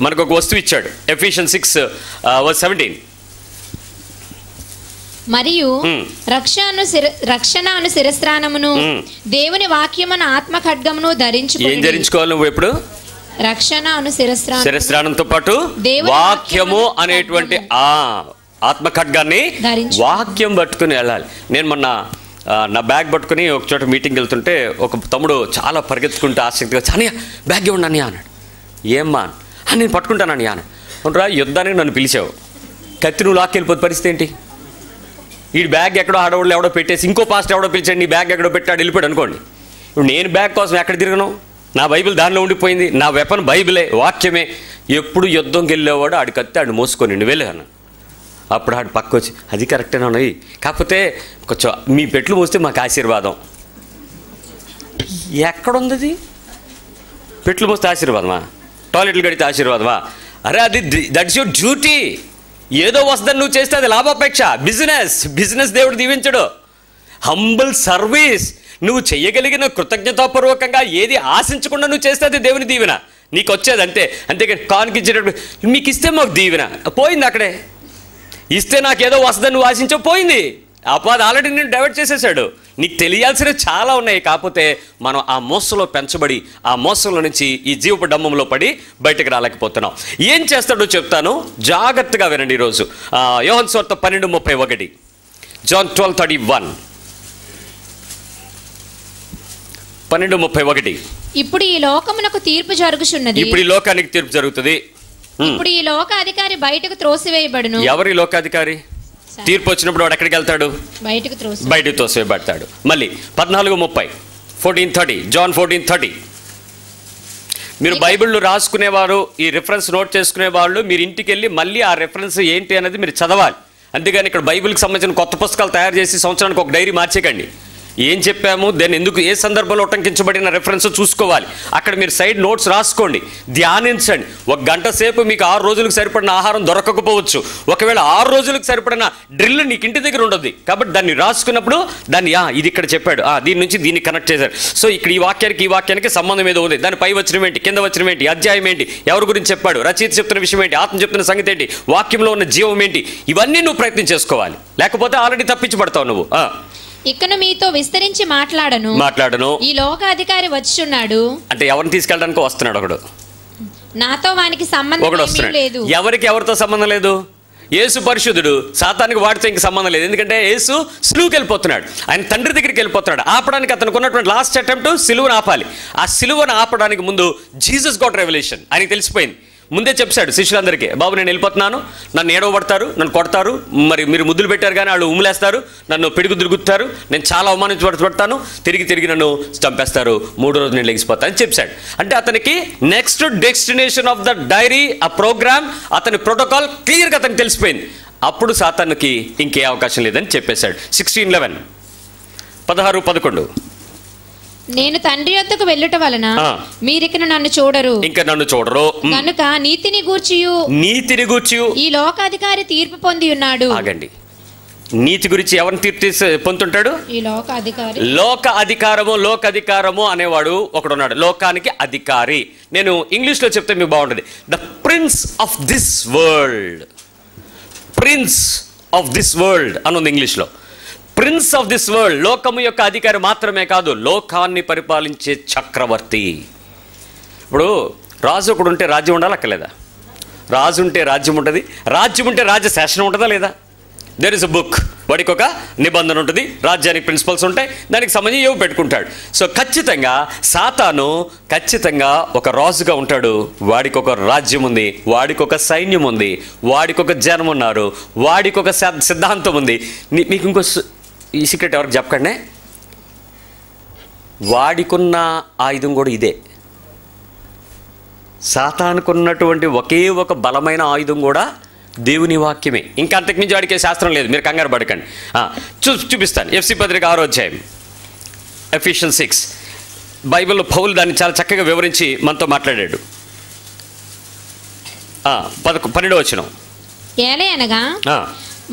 Speaker 1: మనకు ఒక వస్తువు ఇచ్చాడు. ఎఫిషియన్ సిక్స్ సెవెంటీన్
Speaker 2: మరియు. రక్షను శిర- రక్షణ అను శిరస్త్రానమును. దేవుని వాక్యమున ఆత్మ ఖడ్గమును
Speaker 1: ఏం
Speaker 2: ధరించుకుని
Speaker 1: ధరించుకోవాలి నువ్వు ఎప్పుడు?
Speaker 2: రక్షణ అను శిరస్త్రానం
Speaker 1: శిరస్త్రాణంతో పాటు వాక్యము అనేటువంటి ఆ ఆత్మ ఖడ్గాన్ని
Speaker 2: ధరించు.
Speaker 1: వాక్యం పట్టుకుని వెళ్ళాలి. నేను మొన్న నా బ్యాగ్ పట్టుకుని ఒక చోట మీటింగ్ వెళ్తుంటే ఒక తమ్ముడు చాలా పరిగెత్తుకుంటూ ఆసక్తిగా చాని బ్యాగ్ ఇవ్వండి అన్నయ్య అన్నాడు. ఏమ్మా? "ఆ, నేను పట్టుకుంటాను అన్నయ్య అన్నాడు అవునరా యుద్ధానికి నన్ను పిలిచావు. కత్తి నువ్వు లాక్కెళ్ళిపోతే పరిస్థితి ఏంటి? ఈ బ్యాగ్ ఎక్కడో ఆడవాళ్ళు ఎవడో పెట్టేసి ఇంకో పాస్ట్ ఎవడో పిలిచండి బ్యాగ్ ఎక్కడో పెట్టాడు వెళ్ళిపోయాడు అనుకోండి. ఇప్పుడు నేను బ్యాగ్ కోసం ఎక్కడ తిరగను? నా బైబిల్ దానిలో ఉండిపోయింది. నా వెపన్ బైబిలే వాక్యమే. ఎప్పుడు యుద్ధంకి వెళ్ళేవాడు ఆడి కత్తి ఆడు మోసుకొని నువ్వు వెళ్ళాను. అప్పుడు ఆడు పక్క వచ్చి అది కరెక్టేనా ఉన్నాయి కాకపోతే కొంచెం మీ పెట్లు మోస్తే మాకు ఆశీర్వాదం. ఎక్కడుంది అది పెట్లు మోస్తే ఆశీర్వాదమా? టాయిలెట్లు కడితే ఆశీర్వాదమా? అరే అది దట్స్ యువర్ డ్యూటీ ఏదో వస్తుందని నువ్వు చేస్తే అది లాభాపేక్ష. బిజినెస్ బిజినెస్ దేవుడు దీవించడు. హంబుల్ సర్వీస్ నువ్వు చేయగలిగిన కృతజ్ఞతాపూర్వకంగా ఏది ఆశించకుండా నువ్వు చేస్తే అది దేవుని దీవెన. నీకు వచ్చేది అంతే. అంతేకాని కానుక ఇచ్చేటప్పుడు మీకు ఇస్తే మాకు దీవెన. పోయింది అక్కడే. ఇస్తే నాకేదో వస్తుందని నువ్వు ఆశించవు పోయింది. అపాది ఆల్రెడీ నేను డైవర్ట్ చేసేసాడు. నీకు తెలియాల్సినవి చాలా ఉన్నాయి కాకపోతే మనం ఆ మోసలో పెంచబడి ఆ మోసంలో నుంచి ఈ జీవపు డమ్మంలో పడి బయటకు రాలేకపోతున్నాం. ఏం చేస్తాడో చెప్తాను. జాగ్రత్తగా వినండి ఈరోజు. యోహన్ స్వార్త పన్నెండు ముప్పై ఒకటి. John twelve thirty one. పన్నెండు ముప్పై ఒకటి.
Speaker 2: ఇప్పుడు ఈ లోకమునకు తీర్పు జరుగుచున్నది.
Speaker 1: ఇప్పుడు ఈ లోకానికి తీర్పు జరుగుతుంది.
Speaker 2: ఇప్పుడు ఈ లోక అధికారి బయటకు త్రోసివేయబడును.
Speaker 1: ఎవరి లోకాధికారి? తీర్పు వచ్చినప్పుడు వాడు ఎక్కడికి వెళ్తాడు?
Speaker 2: బయటకు
Speaker 1: తోసివేయబడతాడు మళ్ళీ పద్నాలుగు ముప్పై fourteen thirty John fourteen thirty మీరు బైబిళ్ళు రాసుకునేవారు ఈ రిఫరెన్స్ నోట్ చేసుకునే వాళ్ళు మీరు ఇంటికి వెళ్ళి మళ్ళీ ఆ రిఫరెన్స్ ఏంటి అనేది మీరు చదవాలి. అంతేగాని ఇక్కడ బైబిల్కి సంబంధించిన కొత్త పుస్తకాలు తయారు చేసి సంవత్సరానికి ఒక డైరీ మార్చేకండి ఏం చెప్పాము? దాన్ని ఎందుకు ఏ సందర్భంలో ఉటంకించబడిన రెఫరెన్స్ చూసుకోవాలి? అక్కడ మీరు సైడ్ నోట్స్ రాసుకోండి. ధ్యానించండి. ఒక గంట సేపు మీకు ఆరు రోజులకు సరిపడిన ఆహారం దొరకకపోవచ్చు. ఒకవేళ ఆరు రోజులకు సరిపడిన డ్రిల్ నీకు ఇంటి దగ్గర ఉండదు. కాబట్టి దాన్ని రాసుకున్నప్పుడు దాన్ని ఆ, ఇది ఇక్కడ చెప్పాడు. ఆ, దీని నుంచి దీన్ని కనెక్ట్ చేశారు. సో ఇక్కడ ఈ వాక్యానికి ఈ వాక్యానికి సంబంధం ఏదో ఉంది. దాని పై వచ్చిన ఏంటి? కింద వచ్చిన ఏంటి? అధ్యాయం ఏంటి? ఎవరి గురించి చెప్పాడు? రచయిత చెప్తున్న విషయం ఏంటి? ఆత్మ చెప్తున్న సంగతి ఏంటి? వాక్యంలో ఉన్న జీవం ఏంటి? ఇవన్నీ నువ్వు ప్రయత్నం చేసుకోవాలి. లేకపోతే ఆల్రెడీ తప్పించబడతావు నువ్వు.
Speaker 2: ఇకను మీతో విస్తరించి మాట్లాడను.
Speaker 1: మాట్లాడను.
Speaker 2: ఈ లోక అధికారి వచ్చుచున్నాడు
Speaker 1: అంటే ఎవరిని తీసుకెళ్ళడానికి వస్తున్నాడు ఒకడు?
Speaker 2: నాతో వానికి సంబంధం లేదు.
Speaker 1: ఎవరికి ఎవరితో సంబంధం లేదు? యేసు పరిశుద్ధుడు. సాతానికి వాడితో ఇంక సంబంధం లేదు. ఎందుకంటే యేసు సిలువుకి వెళ్ళిపోతున్నాడు. ఆయన తండ్రి దగ్గరికి వెళ్ళిపోతున్నాడు. ఆపడానికి అతనికి ఉన్నటువంటి లాస్ట్ అటెంప్ట్ సిలువను ఆపాలి. ఆ సిలువను ఆపడానికి ముందు జీసస్ గాట్ రెవల్యూషన్. ఆయనకి తెలిసిపోయింది. ముందే చెప్పాడు శిష్యులందరికీ బాబు నేను వెళ్ళిపోతున్నాను. నన్ను ఏడవబడతారు నన్ను కొడతారు. మరి మీరు ముద్దులు పెట్టారు కానీ వాళ్ళు ఉమ్ములేస్తారు. నన్ను పిడుగు తిరుగుతారు. నేను చాలా అవమానించబడతాను తిరిగి తిరిగి నన్ను చంపేస్తారు. మూడు రోజు నేను లెగిసిపోతాను అని చెప్పాడు. అంటే అతనికి next destination of the diary ఆ ప్రోగ్రామ్ అతని ప్రోటోకాల్ క్లియర్గా అతనికి తెలిసిపోయింది. అప్పుడు సాతానికి ఇంకే అవకాశం లేదని చెప్పేశాడు. సిక్స్టీన్ లెవెన్ పదహారు పదకొండు.
Speaker 2: నేను తండ్రి యొద్దకు వెళ్ళుట వలన
Speaker 1: ఆ.
Speaker 2: మీరికను నన్ను చూడరు.
Speaker 1: ఇంకా నన్ను చూడరు.
Speaker 2: కనుక నీతిని గూర్చియు.
Speaker 1: నీతిని గూర్చి
Speaker 2: ఈ లోకాధికారి తీర్పు పొంది ఉన్నాడు.
Speaker 1: ఆగండి. నీతి గురించి ఎవరిని తీర్పు పొందుతుంటాడు?
Speaker 2: ఈ లోక అధికారి
Speaker 1: లోక అధికారము లోక అధికారము అనేవాడు ఒకడు ఉన్నాడు లోకానికి అధికారి. నేను ఇంగ్లీష్లో చెప్తే మీకు బాగుంటుంది. The prince of this world prince of this world అని ఉంది ఇంగ్లీష్లో. ప్రిన్స్ ఆఫ్ దిస్ వరల్డ్ లోకము యొక్క అధికారి మాత్రమే కాదు లోకాన్ని పరిపాలించే చక్రవర్తి. ఇప్పుడు రాజు ఒకడు ఉంటే రాజ్యం ఉండాలి అక్కర్లేదా? రాజు ఉంటే రాజ్యం ఉంటుంది రాజ్యం ఉంటే రాజ్య శాసనం ఉంటుందా లేదా? దెర్ ఇస్ అ బుక్ వాడికి ఒక నిబంధన ఉంటుంది రాజ్యానికి ప్రిన్సిపల్స్ ఉంటాయి దానికి సంబంధించి ఏవో పెట్టుకుంటాడు. సో ఖచ్చితంగా సాతాను ఖచ్చితంగా ఒక రాజుగా ఉంటాడు. వాడికి ఒక రాజ్యం ఉంది వాడికి ఒక సైన్యం ఉంది వాడికి ఒక జనం ఉన్నారు వాడికి ఒక సిద్ధాంతం ఉంది. మీకు ఇంకో ఈ సీక్రెట్ ఎవరికి చెప్పకండి. వాడికున్న ఆయుధం కూడా ఇదే. సాతానుకున్నటువంటి ఒకే ఒక బలమైన ఆయుధం కూడా దేవుని వాక్యమే. ఇంకా అంతకుమించి వాడికే శాస్త్రం లేదు. మీరు కంగారు పడకండి. చూ చూపిస్తాను. ఎఫ్సి పత్రిక ఆరో అధ్యాయం. Ephesians six. బైబిల్లో పౌలు దాన్ని చాలా చక్కగా వివరించి మనతో మాట్లాడాడు. పదకొ పన్నెండో వచ్చిన
Speaker 2: ఏలే అనగా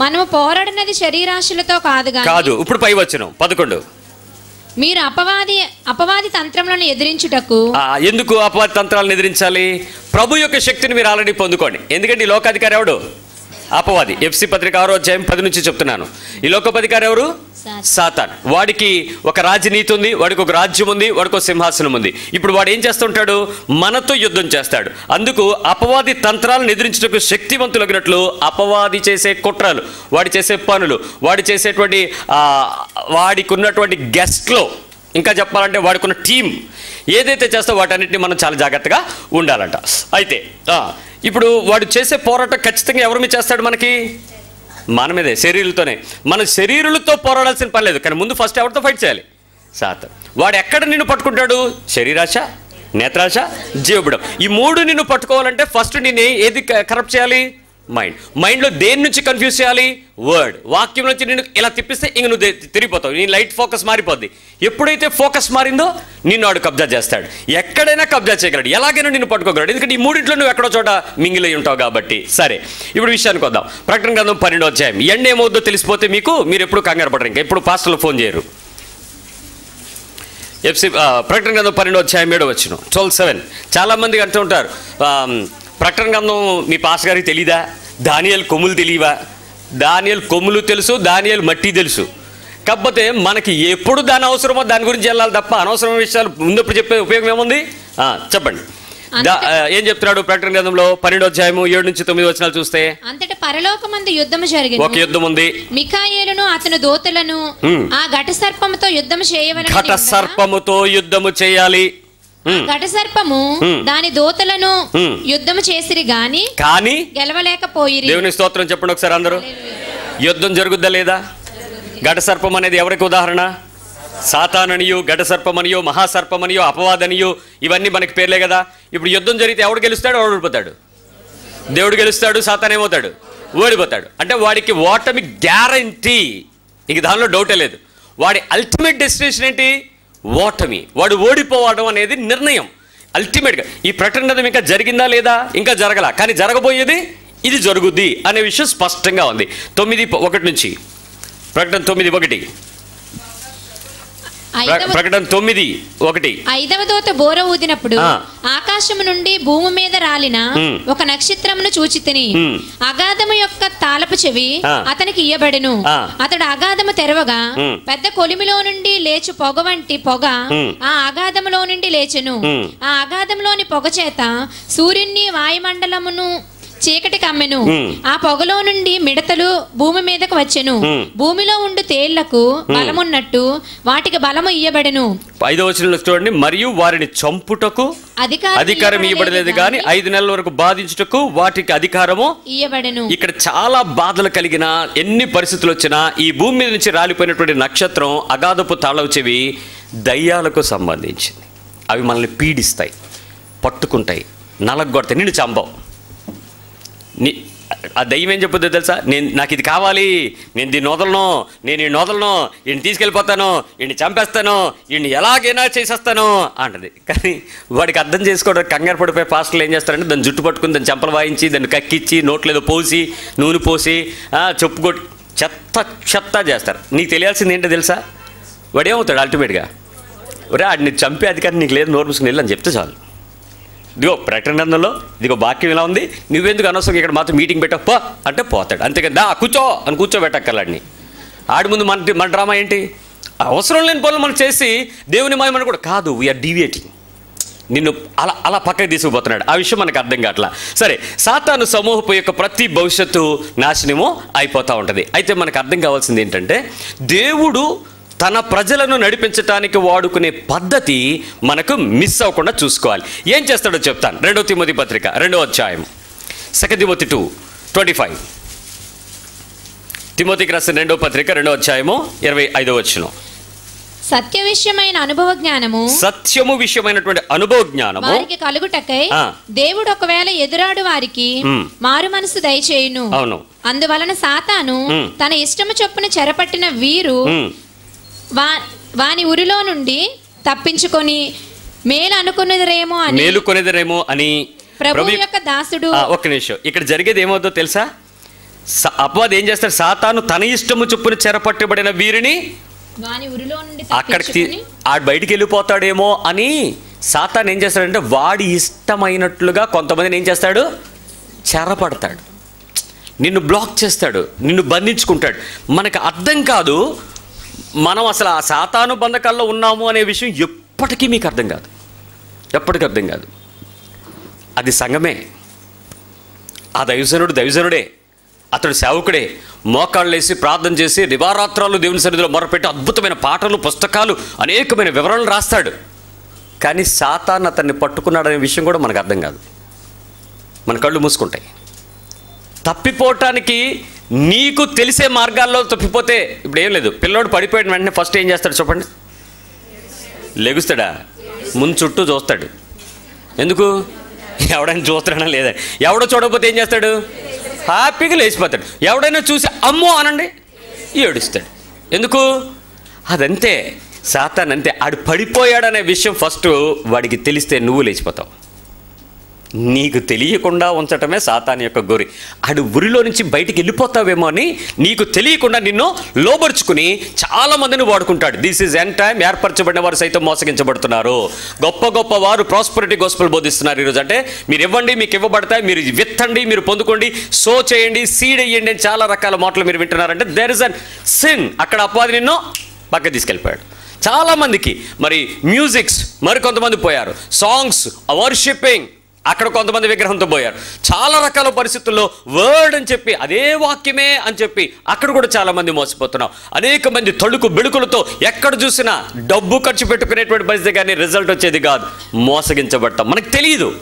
Speaker 2: మనము పోరాడినది శరీరాశులతో కాదు
Speaker 1: కాదు ఇప్పుడు పై వచ్చిన పదకొండు.
Speaker 2: మీరు అపవాది అపవాది తంత్రములను ఎదిరించుటకు
Speaker 1: ఎందుకు అపవాద తంత్రాలను ఎదిరించాలి? ప్రభు యొక్క శక్తిని మీరు ఆల్రెడీ పొందుకోండి. ఎందుకంటే ఈ లోకాధికారి ఎవడు? అపవాది. ఎఫ్సి పత్రిక ఆరో అధ్యాయం పది నుంచి చెప్తున్నాను. ఈ లోకోపధికారి ఎవరు?
Speaker 2: సాతాన్.
Speaker 1: వాడికి ఒక రాజనీతి ఉంది వాడికి ఒక రాజ్యం ఉంది వాడికి ఒక సింహాసనం ఉంది. ఇప్పుడు వాడు ఏం చేస్తుంటాడు? మనతో యుద్ధం చేస్తాడు. అందుకు అపవాది తంత్రాలను ఎదిరించడానికి శక్తివంతులగినట్లు అపవాది చేసే కుట్రలు వాడి చేసే పనులు వాడి చేసేటువంటి వాడికి ఉన్నటువంటి గెస్ట్లో ఇంకా చెప్పాలంటే వాడుకున్న టీం ఏదైతే చేస్తో వాటన్నిటిని మనం చాలా జాగ్రత్తగా ఉండాలంట. అయితే ఇప్పుడు వాడు చేసే పోరాటం ఖచ్చితంగా ఎవరి మీద చేస్తాడు మనకి? మన మీదే శరీరులతోనే. మన శరీరులతో పోరాడాల్సిన పని లేదు కానీ ముందు ఫస్ట్ ఎవరితో ఫైట్ చేయాలి? సాత్. వాడు ఎక్కడ నిన్ను పట్టుకుంటాడు? శరీరాశ నేత్రాశ జీవబుడం. ఈ మూడు నిన్ను పట్టుకోవాలంటే ఫస్ట్ నేను ఏది కరప్ట్ చేయాలి? మైండ్ మైండ్లో దేని నుంచి కన్ఫ్యూజ్ చేయాలి? వర్డ్ వాక్యం నుంచి నేను ఇలా తిప్పిస్తే ఇంక నువ్వు తిరిగిపోతావు. నీ లైట్ ఫోకస్ మారిపోద్ది. ఎప్పుడైతే ఫోకస్ మారిందో నిన్ను వాడు కబ్జా చేస్తాడు. ఎక్కడైనా కబ్జా చేయగలడు. ఎలాగైనా నిన్ను పట్టుకోగలడు. ఎందుకంటే ఈ మూడింట్లో నువ్వు ఎక్కడో చోట మింగిలై ఉంటావు కాబట్టి. సరే. ఇప్పుడు విషయానికి వద్దాం. ప్రకటన గ్రంథం పన్నెండో అధ్యాయం. ఎండ ఏమవుద్దో తెలిసిపోతే మీకు మీరు ఎప్పుడు కంగారు పడరు ఇంకా. ఎప్పుడు పాస్టర్లు ఫోన్ చేయరు. ఎఫ్సి ప్రకటన గ్రంథం పన్నెండు వచ్చాయం ఏడో వచ్చిన ట్వెల్వ్ సెవెన్ చాలామంది అంటూ ఉంటారు. ప్రకటన గ్రంథం మీ పాస్ గారికి తెలీదా? దానియల్ కొమ్ములు తెలియవా? దానియల్ కొమ్ములు తెలుసు దానియల్ మట్టి తెలుసు. కాకపోతే మనకి ఎప్పుడు దాని అవసరమో దాని గురించి వెళ్ళాలి తప్ప అనవసరమైన విషయాలు ముందప్పుడు చెప్పే ఉపయోగం ఏముంది? చెప్పండి. ఏం చెప్తున్నాడు ప్రకటన గ్రంథంలో? పన్నెండో అధ్యాయము ఏడు నుంచి తొమ్మిది వచనాలు చూస్తే?
Speaker 2: అంతట పరలోకమందు యుద్ధము జరిగింది
Speaker 1: ఒక యుద్ధం ఉంది.
Speaker 2: మికాయేలును అతని దోతలను. ఆ ఘట సర్పముతో యుద్ధం చేయవలని
Speaker 1: ఘట సర్పముతో యుద్ధము చేయాలి.
Speaker 2: ఘట సర్పము. దాని దోతలను. యుద్ధము చేసిరి గాని
Speaker 1: కానీ
Speaker 2: గెలవలేకపోయిరి.
Speaker 1: దేవుని స్తోత్రం చెప్పండి ఒకసారి అందరూ. యుద్ధం జరుగుద్దా లేదా? ఘట సర్పం అనేది ఎవరికి ఉదాహరణ? సాతాననియో ఘట సర్పమనియో మహాసర్పమనియో అపవాదనియో ఇవన్నీ మనకి పేర్లే కదా. ఇప్పుడు యుద్ధం జరిగితే ఎవడు గెలుస్తాడు? ఎవడు ఓడిపోతాడు. దేవుడు గెలుస్తాడు సాతాన్ ఏమవుతాడు? ఓడిపోతాడు. అంటే వాడికి ఓటమి గ్యారంటీ ఇంక దానిలో డౌటే లేదు. వాడి అల్టిమేట్ డెస్టినేషన్ ఏంటి? ఓటమి. వాడు ఓడిపోవడం అనేది నిర్ణయం. అల్టిమేట్గా ఈ ప్రకటన ఇంకా జరిగిందా లేదా? ఇంకా జరగల. కానీ జరగబోయేది ఇది జరుగుద్ది అనే విషయం స్పష్టంగా ఉంది. తొమ్మిది ఒకటి నుంచి. ప్రకటన తొమ్మిది ఒకటి. ప్రకటన తొమ్మిది ఒకటి
Speaker 2: ఐదవ దోత బోర ఊదినప్పుడు. ఆకాశము నుండి భూమి మీద రాలిన. ఒక నక్షత్రమును చూచి తిని. అగాధము యొక్క తాళపు చెవి. అతనికి ఇయ్యబడెను. అతడు అగాధము తెరవగా. పెద్ద కొలిమిలో నుండి లేచు పొగ వంటి పొగ. ఆ అగాధములో నుండి లేచెను. ఆ అగాధంలోని పొగ చేత సూర్యుని వాయుమండలమును చీకటి కమ్మెను. ఆ పొగలో నుండి మిడతలు భూమి మీదకు వచ్చెను. భూమిలో ఉండు తేళ్ళకు బలమున్నట్టు వాటికి బలము ఇయ్యబడెను.
Speaker 1: ఐదో వచనంలో చూడండి మరియు వారిని చంపుటకు
Speaker 2: అధికారం
Speaker 1: అధికారం ఇవ్వబడలేదు కానీ ఐదు నెలల వరకు బాధించుటకు వాటికి అధికారము
Speaker 2: ఇయ్యబడెను.
Speaker 1: ఇక్కడ చాలా బాధలు కలిగిన ఎన్ని పరిస్థితులు వచ్చినా ఈ భూమి మీద నుంచి రాలిపోయినటువంటి నక్షత్రం అగాధపు తాళవు చెవి దయ్యాలకు సంబంధించింది. అవి మనల్ని పీడిస్తాయి పట్టుకుంటాయి నలగొడతాయి నిన్ను చంపవు నీ ఆ దయ్యం ఏం చెప్పుద్దో తెలుసా? నేను నాకు ఇది కావాలి. నేను దీన్ని వదలను. నేను ఈ వదలను. ఈయన తీసుకెళ్ళిపోతాను. ఈయన్ని చంపేస్తాను. ఈయన్ని ఎలాగైనా చేసేస్తాను అంటది. కానీ వాడికి అర్థం చేసుకోవడం కంగారు పడిపోయి పాస్టర్లు ఏం చేస్తారంటే దాన్ని జుట్టు పట్టుకుని దాన్ని చెంపలు వాయించి దాన్ని కక్కిచ్చి నోట్లేదో పోసి నూనె పోసి చెప్పు కొట్టి చెత్త చెత్త చేస్తారు. నీకు తెలియాల్సింది ఏంటో తెలుసా? వాడేమవుతాడు అల్టిమేట్గా ఒరే ఆడిని చంపే అధికారం నీకు లేదు నోరు మూసుకుని వెళ్ళి అని చెప్తే చాలు. ఇదిగో ప్రకటన గ్రంథంలో ఇదిగో వాక్యం ఇలా ఉంది నువ్వెందుకు అనవసరం ఇక్కడ మాత్రం మీటింగ్ పెట్టా పో అంటే పోతాడు. అంతేకాదు దా కూర్చో అని కూర్చోబెట్టక్కర్లాడిని. ఆడి ముందు మన మన డ్రామా ఏంటి? అవసరం లేని పనులు మనం చేసి దేవుని మాయమని కూడా కాదు. వీఆర్ డీవియేటింగ్ నిన్ను అలా అలా పక్కకి తీసుకుపోతున్నాడు. ఆ విషయం మనకు అర్థం కావట్లా. సరే సాతాను సమూహపు యొక్క ప్రతి భవిష్యత్తు నాశనము అయిపోతూ ఉంటుంది. అయితే మనకు అర్థం కావాల్సింది ఏంటంటే దేవుడు తన ప్రజలను నడిపించడానికి వాడుకునే పద్ధతి మనకు మిస్ అవ్వకుండా చూసుకోవాలి ఏం చేస్తాడో చెప్తాను రెండో తిమోతి పత్రిక రెండో అధ్యాయం second Timothy two twenty five తిమోతికి రాసిన రెండో పత్రిక రెండో అధ్యాయము ఇరవై ఐదో వచ్చిన
Speaker 2: సత్య విషయమైన అనుభవ జ్ఞానము
Speaker 1: సత్యము విషయమైనటువంటి అనుభవ జ్ఞానము
Speaker 2: వారికి కలుగుటకై. దేవుడు ఒకవేళ ఎదురాడు వారికి. మారు మనసు దయచేయును
Speaker 1: అవును
Speaker 2: అందువలన సాతాను. తన ఇష్టము చొప్పున చెరపట్టిన వీరు. వా- వాని ఉరిలో నుండి తప్పించుకొని మేలు అనుకున్నదిరేమో అని
Speaker 1: మేలుకొనేదరేమో అని
Speaker 2: ప్రభు యొక్క దాసుడు
Speaker 1: ఆ, ఒక్క నిమిషం. ఇక్కడ జరిగేది ఏమవుతుందో తెలుసా? స- అపవాది ఏం చేస్తాడు? సాతాను తన ఇష్టము చొప్పున చెరపట్టబడిన వీరిని
Speaker 2: వాని ఉరిలో నుండి
Speaker 1: అక్కడికి తీ- ఆడు బయటికి వెళ్ళిపోతాడేమో అని సాతాన్ ఏం చేస్తాడంటే వాడి ఇష్టమైనట్లుగా కొంతమందిని ఏం చేస్తాడు? చెరపడతాడు. నిన్ను బ్లాక్ చేస్తాడు. నిన్ను బంధించుకుంటాడు. మనకు అర్థం కాదు మనం అసలు ఆ సాతాను బంధకాల్లో ఉన్నాము అనే విషయం ఎప్పటికీ మీకు అర్థం కాదు. ఎప్పటికీ అర్థం కాదు. అది సంఘమే. ఆ దైవజనుడు దైవజనుడే అతడు సేవకుడే. మోకాళ్ళేసి ప్రార్థన చేసి దివారాత్రాలు దేవుని సన్నిధిలో మొరపెట్టి అద్భుతమైన పాటలు పుస్తకాలు అనేకమైన వివరణలు రాస్తాడు. కానీ సాతాన్ అతన్ని పట్టుకున్నాడనే విషయం కూడా మనకు అర్థం కాదు. మన కళ్ళు మూసుకుంటాయి. తప్పిపోవటానికి నీకు తెలిసే మార్గాల్లో తప్పిపోతే ఇప్పుడు ఏం లేదు. పిల్లోడు పడిపోయిన వెంటనే ఫస్ట్ ఏం చేస్తాడు చెప్పండి. లెగుస్తాడా? ముందు చుట్టూ చూస్తాడు. ఎందుకు? ఎవడైనా చూస్తాడా లేదా? ఎవడో చూడకపోతే ఏం చేస్తాడు? హ్యాపీగా లేచిపోతాడు. ఎవడైనా చూసి అమ్మో అనండి ఏడుస్తాడు. ఎందుకు? అదంతే. సాతాన్ అంతే ఆడు పడిపోయాడనే విషయం ఫస్ట్ వాడికి తెలిస్తే నువ్వు లేచిపోతావు. నీకు తెలియకుండా ఉంచటమే సాతాన్ యొక్క గురి ఆడు ఉరిలో నుంచి బయటికి వెళ్ళిపోతావేమో అని నీకు తెలియకుండా నిన్ను లోబరుచుకుని చాలామందిని వాడుకుంటాడు. దిస్ ఈజ్ ఎన్ టైం ఏర్పరచబడిన వారు సైతం మోసగించబడుతున్నారు. గొప్ప గొప్ప వారు ప్రాస్పరిటీ గోస్పల్ బోధిస్తున్నారు ఈరోజు. అంటే మీరు ఇవ్వండి మీకు ఇవ్వబడతాయి మీరు విత్తండి మీరు పొందుకోండి సో చేయండి సీడ్ వేయండి అని చాలా రకాల మాటలు మీరు వింటున్నారంటే దెర్ ఇస్ అన్ సిన్ అక్కడ అపాది నిన్ను పక్క తీసుకెళ్ళిపోయాడు. చాలామందికి మరి మ్యూజిక్స్ మరి కొంతమంది పోయారు. సాంగ్స్ వర్షిప్పింగ్ అక్కడ కొంతమంది విగ్రహంతో పోయారు. చాలా రకాల పరిస్థితుల్లో వర్డ్ అని చెప్పి అదే వాక్యమే అని చెప్పి అక్కడ కూడా చాలా మంది మోసపోతున్నాం. అనేక మంది తళుకు బిడుకులతో ఎక్కడ చూసినా డబ్బు ఖర్చు పెట్టుకునేటువంటి పరిస్థితి కానీ రిజల్ట్ వచ్చేది కాదు. మోసగించబడతాం. మనకు తెలియదు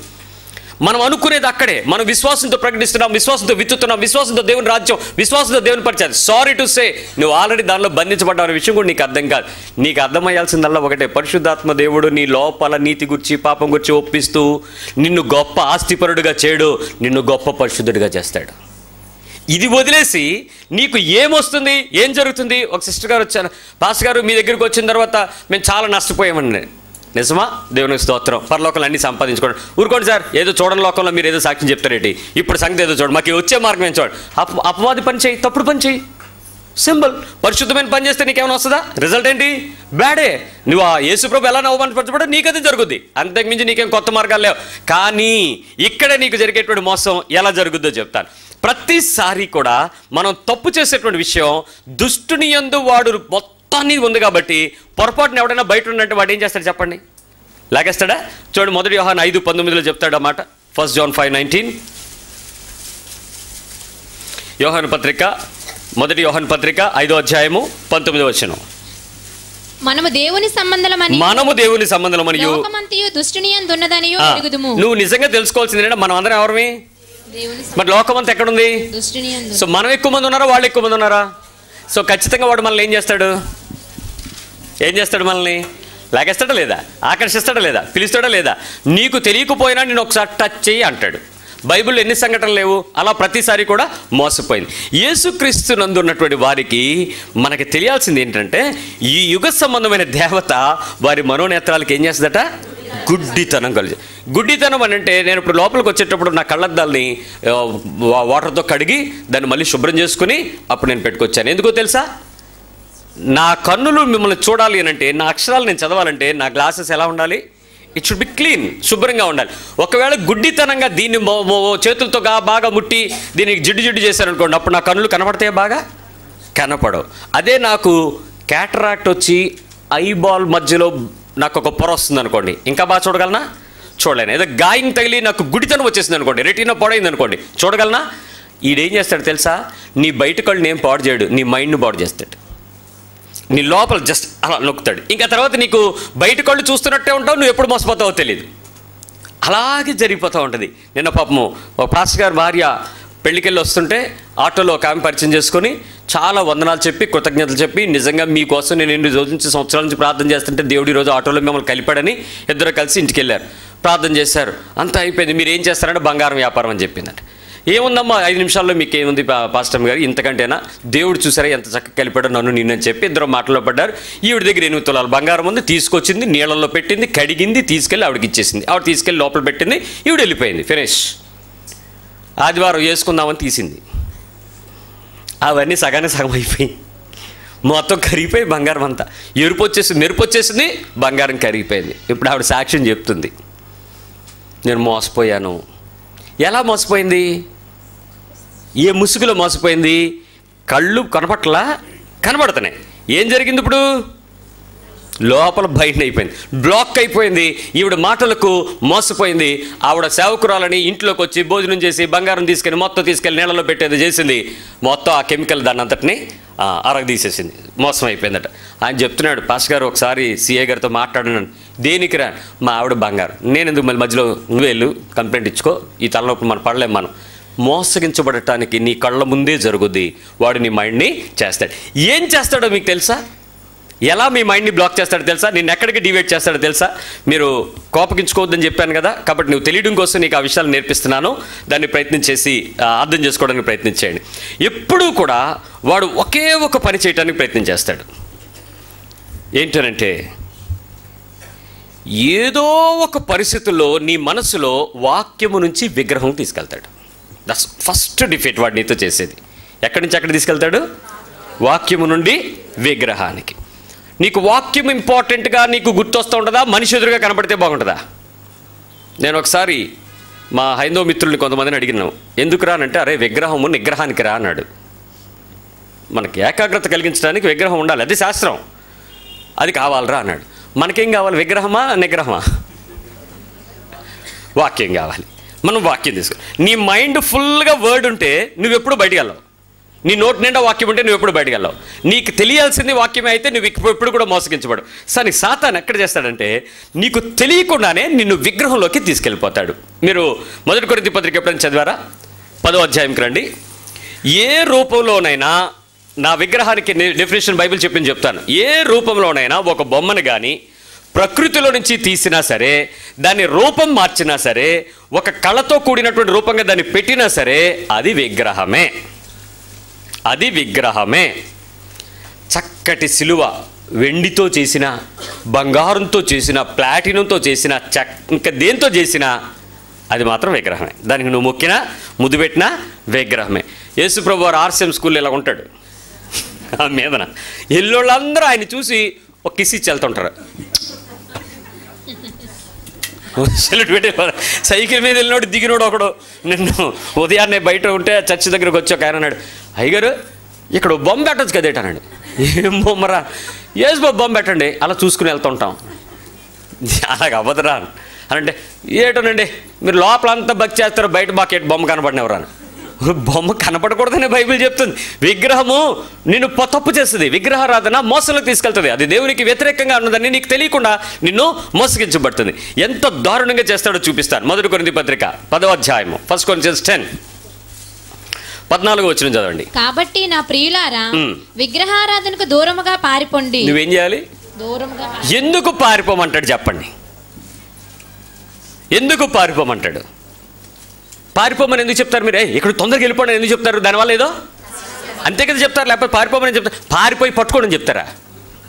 Speaker 1: మనం అనుకునేది అక్కడే. మనం విశ్వాసంతో ప్రకటిస్తున్నాం విశ్వాసంతో విత్తుతున్నాం విశ్వాసంతో దేవుని రాజ్యం విశ్వాసంతో దేవుని పరిచయం. సారీ టు సే నువ్వు ఆల్రెడీ దానిలో బంధించబడ్డావు అనే విషయం కూడా నీకు అర్థం కాదు. నీకు అర్థమయ్యాల్సిందల్లా ఒకటే పరిశుద్ధాత్మ దేవుడు నీ లోపల నీతి గురించి పాపం గురించి ఒప్పిస్తూ నిన్ను గొప్ప ఆస్తిపరుడుగా చేయడు నిన్ను గొప్ప పరిశుద్ధుడిగా చేస్తాడు. ఇది వదిలేసి నీకు ఏమొస్తుంది ఏం జరుగుతుంది? ఒక సిస్టర్ గారు వచ్చాను పాస్ గారు మీ దగ్గరికి వచ్చిన తర్వాత మేము చాలా నష్టపోయామండి నిజమా? దేవునికి స్తోత్రం. పరలోకంలో అన్ని సంపాదించుకోండి. ఊరుకోండి సార్ ఏదో చూడని లోకంలో మీరు ఏదో సాక్ష్యం చెప్తారేంటి? ఇప్పుడు సంగతి ఏదో చూడండి. మాకు వచ్చే మార్గం ఏం చూడండి? అప అపవాది పని చేయి తప్పుడు పని చేయి. సింపుల్. పరిశుద్ధమైన పని చేస్తే నీకేమైనా వస్తుందా? రిజల్ట్ ఏంటి? బ్యాడే. నువ్వు ఆ యేసుప్రభు ఎలా అవమానపరచబడో నీకదే జరుగుద్ది. అంతకుమించి నీకేం కొత్త మార్గాలు లేవు. కానీ ఇక్కడే నీకు జరిగేటువంటి మోసం ఎలా జరుగుద్దో చెప్తాను. ప్రతిసారి కూడా మనం తప్పు చేసేటువంటి విషయం దుష్టుని ఎందు వాడు మొత్తాన్ని ఉంది కాబట్టి పొరపాటున ఎవడైనా బయట ఉన్నట్టు వాడు ఏం చేస్తాడు చెప్పండి? లాగేస్తాడా? చూడండి మొదటి యోహాన్ ఐదు పంతొమ్మిదిలో చెప్తాడు అన్నమాట. ఫస్ట్ జాన్ ఫైవ్ నైన్టీన్ యోహాను పత్రిక మొదటి యోహాను పత్రిక ఐదో అధ్యాయము పంతొమ్మిదో వచనం.
Speaker 2: మనము దేవుని సంబంధమని
Speaker 1: మనము దేవుని సంబంధం
Speaker 2: దుష్టుని అందున్నదనియు
Speaker 1: నువ్వు నిజంగా తెలుసుకోవాల్సింది ఏంటంటే మనం అందరం ఎవరమే?
Speaker 2: దేవుని
Speaker 1: మరి లోకం అంతా ఎక్కడుంది సో మనం ఎక్కువ మంది ఉన్నారా? వాళ్ళు ఎక్కువ మంది ఉన్నారా? సో ఖచ్చితంగా వాడు మనల్ని ఏం చేస్తాడు? ఏం చేస్తాడు మనల్ని? లాగేస్తాడా లేదా? ఆకర్షిస్తాడా లేదా? పిలుస్తాడా లేదా? నీకు తెలియకపోయినా నేను ఒకసారి టచ్ చేయి అంటాడు. బైబిల్లో ఎన్ని సంఘటనలు లేవు? అలా ప్రతిసారి కూడా మోసపోయింది. యేసుక్రీస్తు నందు ఉన్నటువంటి వారికి మనకి తెలియాల్సింది ఏంటంటే ఈ యుగ సంబంధమైన దేవత వారి మనోనేత్రాలకు ఏం చేస్తుందట? గుడ్డితనం కలిసి గుడ్డితనం అని అంటే నేను ఇప్పుడు లోపలికి వచ్చేటప్పుడు నా కళ్ళద్దాల్ని వాటర్తో కడిగి దాన్ని మళ్ళీ శుభ్రం చేసుకుని అప్పుడు నేను పెట్టుకొచ్చాను. ఎందుకో తెలుసా? నా కన్నులు మిమ్మల్ని చూడాలి అని అంటే నా అక్షరాలు నేను చదవాలంటే నా గ్లాసెస్ ఎలా ఉండాలి? ఇట్ షుడ్ బి క్లీన్ శుభ్రంగా ఉండాలి. ఒకవేళ గుడ్డితనంగా దీన్ని చేతులతో బాగా ముట్టి దీనికి జిడ్డు జిడ్డు చేశారనుకోండి అప్పుడు నా కన్నులు కనపడతాయి బాగా? కనపడవు. అదే నాకు క్యాటరాక్ట్ వచ్చి ఐబాల్ మధ్యలో నాకు ఒక పొర వస్తుంది అనుకోండి ఇంకా బాగా చూడగలనా? చూడలేను. ఏదో గాయం తగిలి నాకు గుడితనం వచ్చేసింది అనుకోండి రెటీనా పొడైంది అనుకోండి చూడగలనా? ఈడేం చేస్తాడు తెలుసా? నీ బయట కళ్ళు ఏం పాడు చేయడు నీ మైండ్ను పాడు చేస్తాడు. నీ లోపల జస్ట్ అలా నొక్కుతాడు. ఇంకా తర్వాత నీకు బయట కళ్ళు చూస్తున్నట్టే ఉంటావు నువ్వు ఎప్పుడు మోసపోతావో తెలియదు అలాగే జరిగిపోతూ ఉంటుంది. నిన్న పాపము ఒక పాస్టర్ గారి భార్య పెళ్ళికెళ్ళి వస్తుంటే ఆటోలో ఒక ఆమె పరిచయం చేసుకొని చాలా వందనాలు చెప్పి కృతజ్ఞతలు చెప్పి నిజంగా మీకోసం నేను ఎన్ని రోజుల నుంచి సంవత్సరాల నుంచి ప్రార్థన చేస్తుంటే దేవుడు ఈరోజు ఆటోలో మిమ్మల్ని కలిపాడని ఇద్దరు కలిసి ఇంటికి వెళ్ళారు. ప్రార్థన చేశారు. అంతా అయిపోయింది. మీరు ఏం చేస్తారంటే బంగారం వ్యాపారం అని చెప్పిందంటే. ఏముందమ్మా ఐదు నిమిషాల్లో మీకు ఏముంది పా- గారు? ఇంతకంటేనా? దేవుడు చూసారా ఎంత చక్కగా కలిపాడో నన్ను నిన్నని చెప్పి ఇద్దరు మాటలో పడ్డారు. ఈవిడ దగ్గర ఎనిమిది తులాలు బంగారం ఉంది తీసుకొచ్చింది నీళ్ళల్లో పెట్టింది కడిగింది తీసుకెళ్ళి ఆవిడకి ఇచ్చేసింది. ఆవిడ తీసుకెళ్ళి లోపల పెట్టింది ఈవిడ వెళ్ళిపోయింది. ఫినిష్. ఆదివారం వేసుకుందామని తీసింది. అవన్నీ సగానే సగం అయిపోయి మొత్తం కరిగిపోయి బంగారం అంతా. ఎరుపు వచ్చేసింది మెరుపు వచ్చేసింది బంగారం కరిగిపోయింది. ఇప్పుడు ఆవిడ సాక్ష్యం చెప్తుంది. నేను మోసపోయాను. ఎలా మోసపోయింది? ఏ ముసుగులో మోసపోయింది? కళ్ళు కనపట్లా? కనబడుతున్నాయి ఏం జరిగింది ఇప్పుడు? లోపల బయట అయిపోయింది. బ్లాక్ అయిపోయింది. ఈవిడ మాటలకు మోసపోయింది. ఆవిడ సేవకురాలని ఇంట్లోకి వచ్చి భోజనం చేసి బంగారం తీసుకెళ్ళి మొత్తం తీసుకెళ్ళి నీళ్ళలో పెట్టేది చేసింది. మొత్తం ఆ కెమికల్ దాన్ని అంతటిని అరగ తీసేసింది. మోసం అయిపోయిందట. ఆయన చెప్తున్నాడు పాస్ గారు ఒకసారి సిఏ గారితో మాట్లాడినాను. దేనికి రా? మా ఆవిడ బంగారం. నేను ఎందుకు మళ్ళీ మధ్యలో నువ్వు వెళ్ళు కంప్లైంట్ ఇచ్చుకో. ఈ తలనొప్పి మనం పడలేం మనం. మోసగించబడటానికి నీ కళ్ళ ముందే జరుగుద్ది. వాడు నీ మైండ్ని చేస్తాడు. ఏం చేస్తాడో మీకు తెలుసా? ఎలా మీ మైండ్ని బ్లాక్ చేస్తాడో తెలుసా? నేను ఎక్కడికి డివైడ్ చేస్తాడో తెలుసా? మీరు కోపగించుకోవద్దని చెప్పాను కదా కాబట్టి నువ్వు తెలియడం కోసం నీకు ఆ విషయాలు నేర్పిస్తున్నాను. దాన్ని ప్రయత్నం చేసి అర్థం చేసుకోవడానికి ప్రయత్నం చేయండి. ఎప్పుడూ కూడా వాడు ఒకే ఒక పని చేయడానికి ప్రయత్నం చేస్తాడు. ఏంటనంటే ఏదో ఒక పరిస్థితుల్లో నీ మనసులో వాక్యము నుంచి విగ్రహం తీసుకెళ్తాడు. దట్స్ ఫస్ట్ డిఫీట్ వాడు నీతో చేసేది. ఎక్కడి నుంచి ఎక్కడ తీసుకెళ్తాడు? వాక్యము నుండి విగ్రహానికి. నీకు వాక్యం ఇంపార్టెంట్గా నీకు గుర్తొస్తూ ఉంటుందా? మనిషి ఎదురుగా కనపడితే బాగుంటుందా? నేను ఒకసారి మా హైందవ మిత్రుల్ని కొంతమందిని అడిగినాను. ఎందుకు రానంటే అరే విగ్రహము నిగ్రహానికి రా అన్నాడు. మనకి ఏకాగ్రత కలిగించడానికి విగ్రహం ఉండాలి. అది శాస్త్రం. అది కావాలరా అన్నాడు. మనకేం కావాలి? విగ్రహమా? నిగ్రహమా? వాక్యం కావాలి. మనం వాక్యం తీసుకో నీ మైండ్ ఫుల్గా వర్డ్ ఉంటే నువ్వు ఎప్పుడు బయటికి వెళ్ళావు. నీ నోటి నిండా వాక్యం ఉంటే నువ్వు ఎప్పుడు బయటికి వెళ్ళావు. నీకు తెలియాల్సింది వాక్యమే అయితే నువ్వు ఇప్పుడు ఎప్పుడు కూడా మోసగించబడు సరే సాతాన్ ఎక్కడ చేస్తాడంటే నీకు తెలియకుండానే నిన్ను విగ్రహంలోకి తీసుకెళ్ళిపోతాడు. మీరు మొదటి కొరింథీ పత్రిక ఎప్పుడైనా చదివారా? పదో అధ్యాయంకి రండి. ఏ రూపంలోనైనా నా విగ్రహానికి డెఫినేషన్ బైబిల్ చెప్పింది చెప్తాను. ఏ రూపంలోనైనా ఒక బొమ్మను కానీ ప్రకృతిలో నుంచి తీసినా సరే దాని రూపం మార్చినా సరే ఒక కళతో కూడినటువంటి రూపంగా దాన్ని పెట్టినా సరే అది విగ్రహమే. అది విగ్రహమే. చక్కటి సిలువ వెండితో చేసిన బంగారంతో చేసిన ప్లాటినంతో చేసిన చక్ ఇంకా దేంతో చేసినా అది మాత్రం విగ్రహమే. దానికి నువ్వు మొక్కినా ముద్దు పెట్టినా విగ్రహమే. యేసుప్రభు వారు ఆర్సిఎం స్కూల్లో ఇలా ఉంటాడు. ఆ మీదన. ఎల్లోళ్ళందరూ ఆయన చూసి ఒక కిసి ఇచ్చి వెళ్తుంటారు సెల్యూట్ పెట్టేవారు సైకిల్ మీద వెళ్ళినోడు దిగినోడు ఒకడు. నిన్ను ఉదయాన్నే బయట ఉంటే చర్చి దగ్గరకు వచ్చి ఒక ఆయన అన్నాడు అయ్యగారు ఇక్కడ బొమ్మ పెట్టచ్చు కదేటన్నాడు ఏం బొమ్మరా? ఏజ్ బొమ్మ పెట్టండి అలా చూసుకుని వెళ్తుంటాం అలాగ అవ్వదురా అని అంటే ఏటోనండి మీరు లోపల అంతా బక్ చేస్తారు బయట మాకేటి బొమ్మ కనపడినవరా అని బొమ్మ కనపడకూడదని బైబిల్ చెప్తుంది. విగ్రహము నిన్ను తప్పు చేస్తుంది. విగ్రహారాధన మోసంలోకి తీసుకెళ్తుంది. అది దేవునికి వ్యతిరేకంగా ఉన్నదని నీకు తెలియకుండా నిన్ను మోసగించబడుతుంది. ఎంత దారుణంగా చేస్తాడో చూపిస్తాను. మొదటి కొరింది పత్రిక పదవ అధ్యాయము ఫస్ట్ కొరింథియన్స్ టెన్ పద్నాలుగు వచ్చిన చదవండి.
Speaker 2: కాబట్టి నా ప్రియులారా. విగ్రహారాధనకు దూరముగా పారిపోండి.
Speaker 1: నువ్వేం చేయాలి ఎందుకు పారిపోమంటాడు చెప్పండి. ఎందుకు పారిపోమంటాడు? పారిపోమని ఎందుకు చెప్తారు మీరు? "ఏయ్, ఇక్కడ తొందరగా వెళ్ళిపోండి ఎందుకు చెప్తారు? దానివల్ల ఏదో? అంతే కదా చెప్తారు లేకపోతే పారిపోమని చెప్తారు. పారిపోయి పట్టుకోండి చెప్తారా?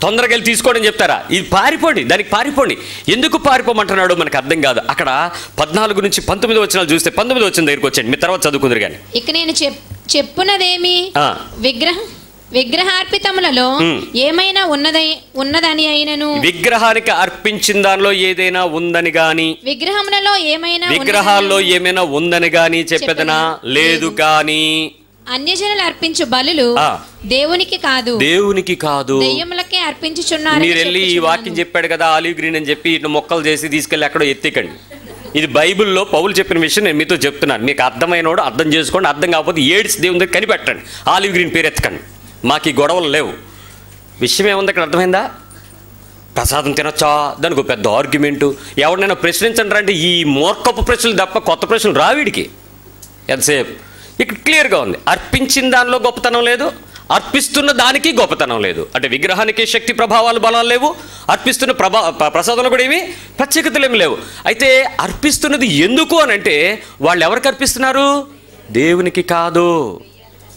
Speaker 1: తొందరగా వెళ్ళి తీసుకోండి చెప్తారా? ఇది పారిపోండి దానికి పారిపోండి. ఎందుకు పారిపోమంటున్నాడు మనకు అర్థం కాదు. అక్కడ పద్నాలుగు నుంచి పంతొమ్మిది వచ్చినాలు చూస్తే పంతొమ్మిది వచ్చిన దగ్గరికి వచ్చేయండి. మీ తర్వాత చదువుకుందరు కానీ.
Speaker 2: ఇక నేను చెప్ చెప్పున్నదేమి
Speaker 1: ఆ.
Speaker 2: విగ్రహ? విగ్రహార్పితములలో. ఏమైనా ఉన్నదై ఉన్నదని అయినను?
Speaker 1: విగ్రహానికి అర్పించిన దానిలో ఏదైనా ఉందని కానీ
Speaker 2: విగ్రహములలో ఏమైనా
Speaker 1: విగ్రహాల్లో ఏమైనా ఉందని కానీ చెప్పేదనా? లేదు కానీ.
Speaker 2: అన్యజనులు అర్పించు బలులు. దేవునికి కాదు.
Speaker 1: దేవునికి కాదు.
Speaker 2: దెయ్యములకే అర్పించుచున్నారు
Speaker 1: మీరు వెళ్ళి ఈ వాక్యం చెప్పాడు కదా ఆలివ్ గ్రీన్ అని చెప్పి ఇటు మొక్కలు చేసి తీసుకెళ్ళి ఎక్కడో ఎత్తికండి. ఇది బైబిల్లో పౌలు చెప్పిన విషయం నేను మీతో చెప్తున్నాను. మీకు అర్థమైనోడు అర్థం చేసుకోండి. అర్థం కాకపోతే ఏడ్స్ దేవుని దగ్గర కనిపెట్టండి. ఆలివ్ గ్రీన్ పేరు ఎత్తకండి. మాకు ఈ గొడవలు లేవు. విషయం ఏముంది ఇక్కడ అర్థమైందా? ప్రసాదం తినొచ్చా? దానికి ఒక పెద్ద ఆర్గ్యుమెంటు ఎవరినైనా ప్రశ్నించండి అంటే ఈ మూర్ఖపు ప్రశ్నలు తప్ప కొత్త ప్రశ్నలు రావిడికి ఎంతసేపు? ఇక్కడ క్లియర్గా ఉంది. అర్పించిన దానిలో గొప్పతనం లేదు. అర్పిస్తున్న దానికి గొప్పతనం లేదు. అంటే విగ్రహానికి శక్తి ప్రభావాలు బలాలు లేవు. అర్పిస్తున్న ప్రభా ప్రసాదంలో కూడా ఏమి ప్రత్యేకతలు ఏమి లేవు. అయితే అర్పిస్తున్నది ఎందుకు అని అంటే వాళ్ళు ఎవరికి అర్పిస్తున్నారు? దేవునికి కాదు.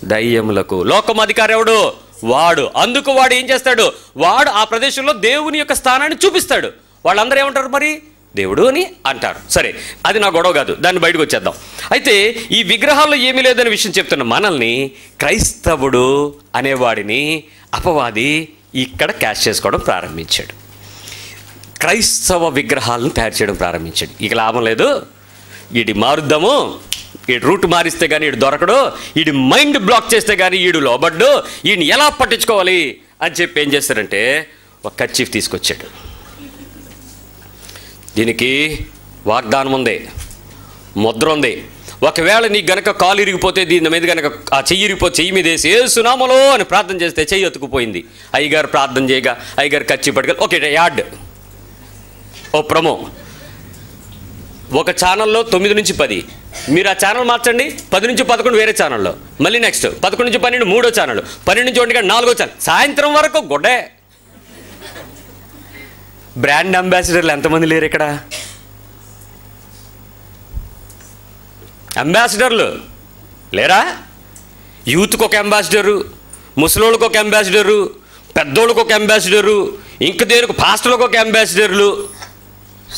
Speaker 1: దయ్యములకు. లోకం అధికారి ఎవడు? వాడు. అందుకు వాడు ఏం చేస్తాడు? వాడు ఆ ప్రదేశంలో దేవుని యొక్క స్థానాన్ని చూపిస్తాడు. వాళ్ళందరూ ఏమంటారు మరి? దేవుడు అని అంటారు. సరే అది నా గొడవ కాదు. దాన్ని బయటకు వచ్చేద్దాం. అయితే ఈ విగ్రహాల్లో ఏమీ లేదనే విషయం చెప్తున్న మనల్ని క్రైస్తవుడు అనేవాడిని అపవాది ఇక్కడ క్యాష్ చేసుకోవడం ప్రారంభించాడు. క్రైస్తవ విగ్రహాలను తయారు చేయడం ప్రారంభించాడు. ఇక లాభం లేదు. ఇది మారుద్దాము. వీడి రూట్ మారిస్తే కానీ వీడు దొరకడు వీడి మైండ్ బ్లాక్ చేస్తే కానీ వీడు లోబడ్డు వీడిని ఎలా పట్టించుకోవాలి అని చెప్పి ఏం చేస్తారంటే ఒక కర్చీఫ్ తీసుకొచ్చాడు. దీనికి వాగ్దానం ఉంది ముద్ర ఉంది. ఒకవేళ నీకు గనక కాలు ఇరిగిపోతే దీని మీద గనక ఆ చెయ్యి ఇరిగిపోతే చెయ్యి మీద వేసి ఏ సునామలో అని ప్రార్థన చేస్తే చెయ్యి ఎత్తుకుపోయింది అయ్యగారు ప్రార్థన చేయగా అయ్యగారు కచ్చి పట్టుకొని ఓకే యాడ్. ఓ ప్రమో. ఒక ఛానల్లో తొమ్మిది నుంచి పది. మీరు ఆ ఛానల్ మార్చండి. పది నుంచి పదకొండు వేరే ఛానల్లో మళ్ళీ నెక్స్ట్ పదకొండు నుంచి పన్నెండు మూడో ఛానల్ పన్నెండు నుంచి ఒంటి నాలుగో ఛానల్ సాయంత్రం వరకు గొడ్డే. బ్రాండ్ అంబాసిడర్లు ఎంతమంది లేరు ఇక్కడ? అంబాసిడర్లు లేరా? యూత్కి ఒక అంబాసిడరు ముసలోళ్ళకి ఒక అంబాసిడరు పెద్దోళ్ళకి ఒక అంబాసిడరు ఇంక దేనికి పాస్టర్లకు ఒక అంబాసిడర్లు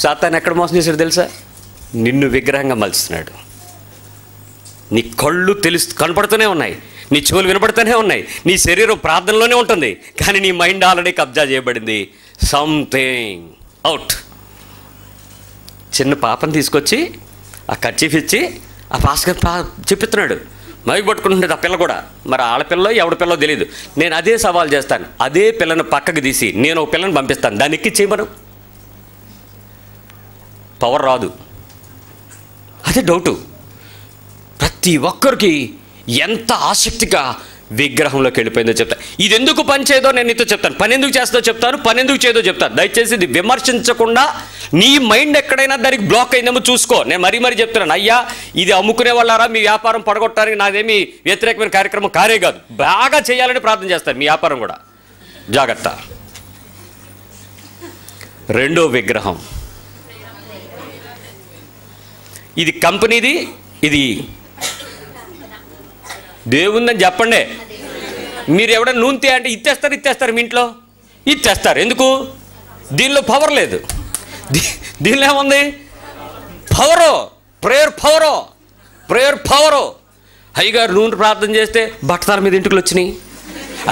Speaker 1: సాతాన్ని ఎక్కడ మోసం చేశారు తెలుసా? నిన్ను విగ్రహంగా మలుస్తున్నాడు. నీ కళ్ళు తెలుసు కనపడుతూనే ఉన్నాయి. నీ చెవులు వినపడుతూనే ఉన్నాయి. నీ శరీరం ప్రార్థనలోనే ఉంటుంది. కానీ నీ మైండ్ ఆల్రెడీ కబ్జా చేయబడింది. సంథింగ్ అవుట్ చిన్న పాపను తీసుకొచ్చి ఆ కర్చీఫ్ ఇచ్చి ఆ పాస్కర్ పా చెప్పిస్తున్నాడు. మై పట్టుకుంటుండేది ఆ పిల్ల కూడా. మరి ఆడపిల్లో ఎవడి పిల్లో తెలియదు నేను అదే సవాల్ చేస్తాను. అదే పిల్లను పక్కకు తీసి నేను ఒక పిల్లని పంపిస్తాను. దాన్ని ఎక్కిచ్చేయమను. పవర్ రాదు. అదే డౌటు. ప్రతి ఒక్కరికి ఎంత ఆసక్తిగా విగ్రహంలోకి వెళ్ళిపోయిందో చెప్తాను ఇది ఎందుకు పని చేయదో నేను నీతో చెప్తాను. పని ఎందుకు చేస్తో చెప్తాను పని ఎందుకు చేయదో చెప్తాను. దయచేసి ఇది విమర్శించకుండా నీ మైండ్ ఎక్కడైనా దానికి బ్లాక్ అయిందేమో చూసుకో. నేను మరీ మరీ చెప్తున్నాను. అయ్యా ఇది అమ్ముకునే వాళ్ళారా? మీ వ్యాపారం పడగొట్టడానికి నాదేమి వ్యతిరేకమైన కార్యక్రమం కారే కాదు. బాగా చేయాలని ప్రార్థన చేస్తాను మీ వ్యాపారం కూడా. జాగ్రత్త. రెండో విగ్రహం. ఇది కంపెనీది ఇది దేవుందని చెప్పండి. మీరు ఎవడన్నా నూనె అంటే ఇచ్చేస్తారు ఇచ్చేస్తారు మీ ఇంట్లో. ఇచ్చేస్తారు ఎందుకు? దీనిలో పవర్ లేదు. దీనిలో ఏముంది? Power prayer power prayer power అయ్యగారు నూనె ప్రార్థన చేస్తే బట్టతల మీద ఇంటికి వచ్చినాయి.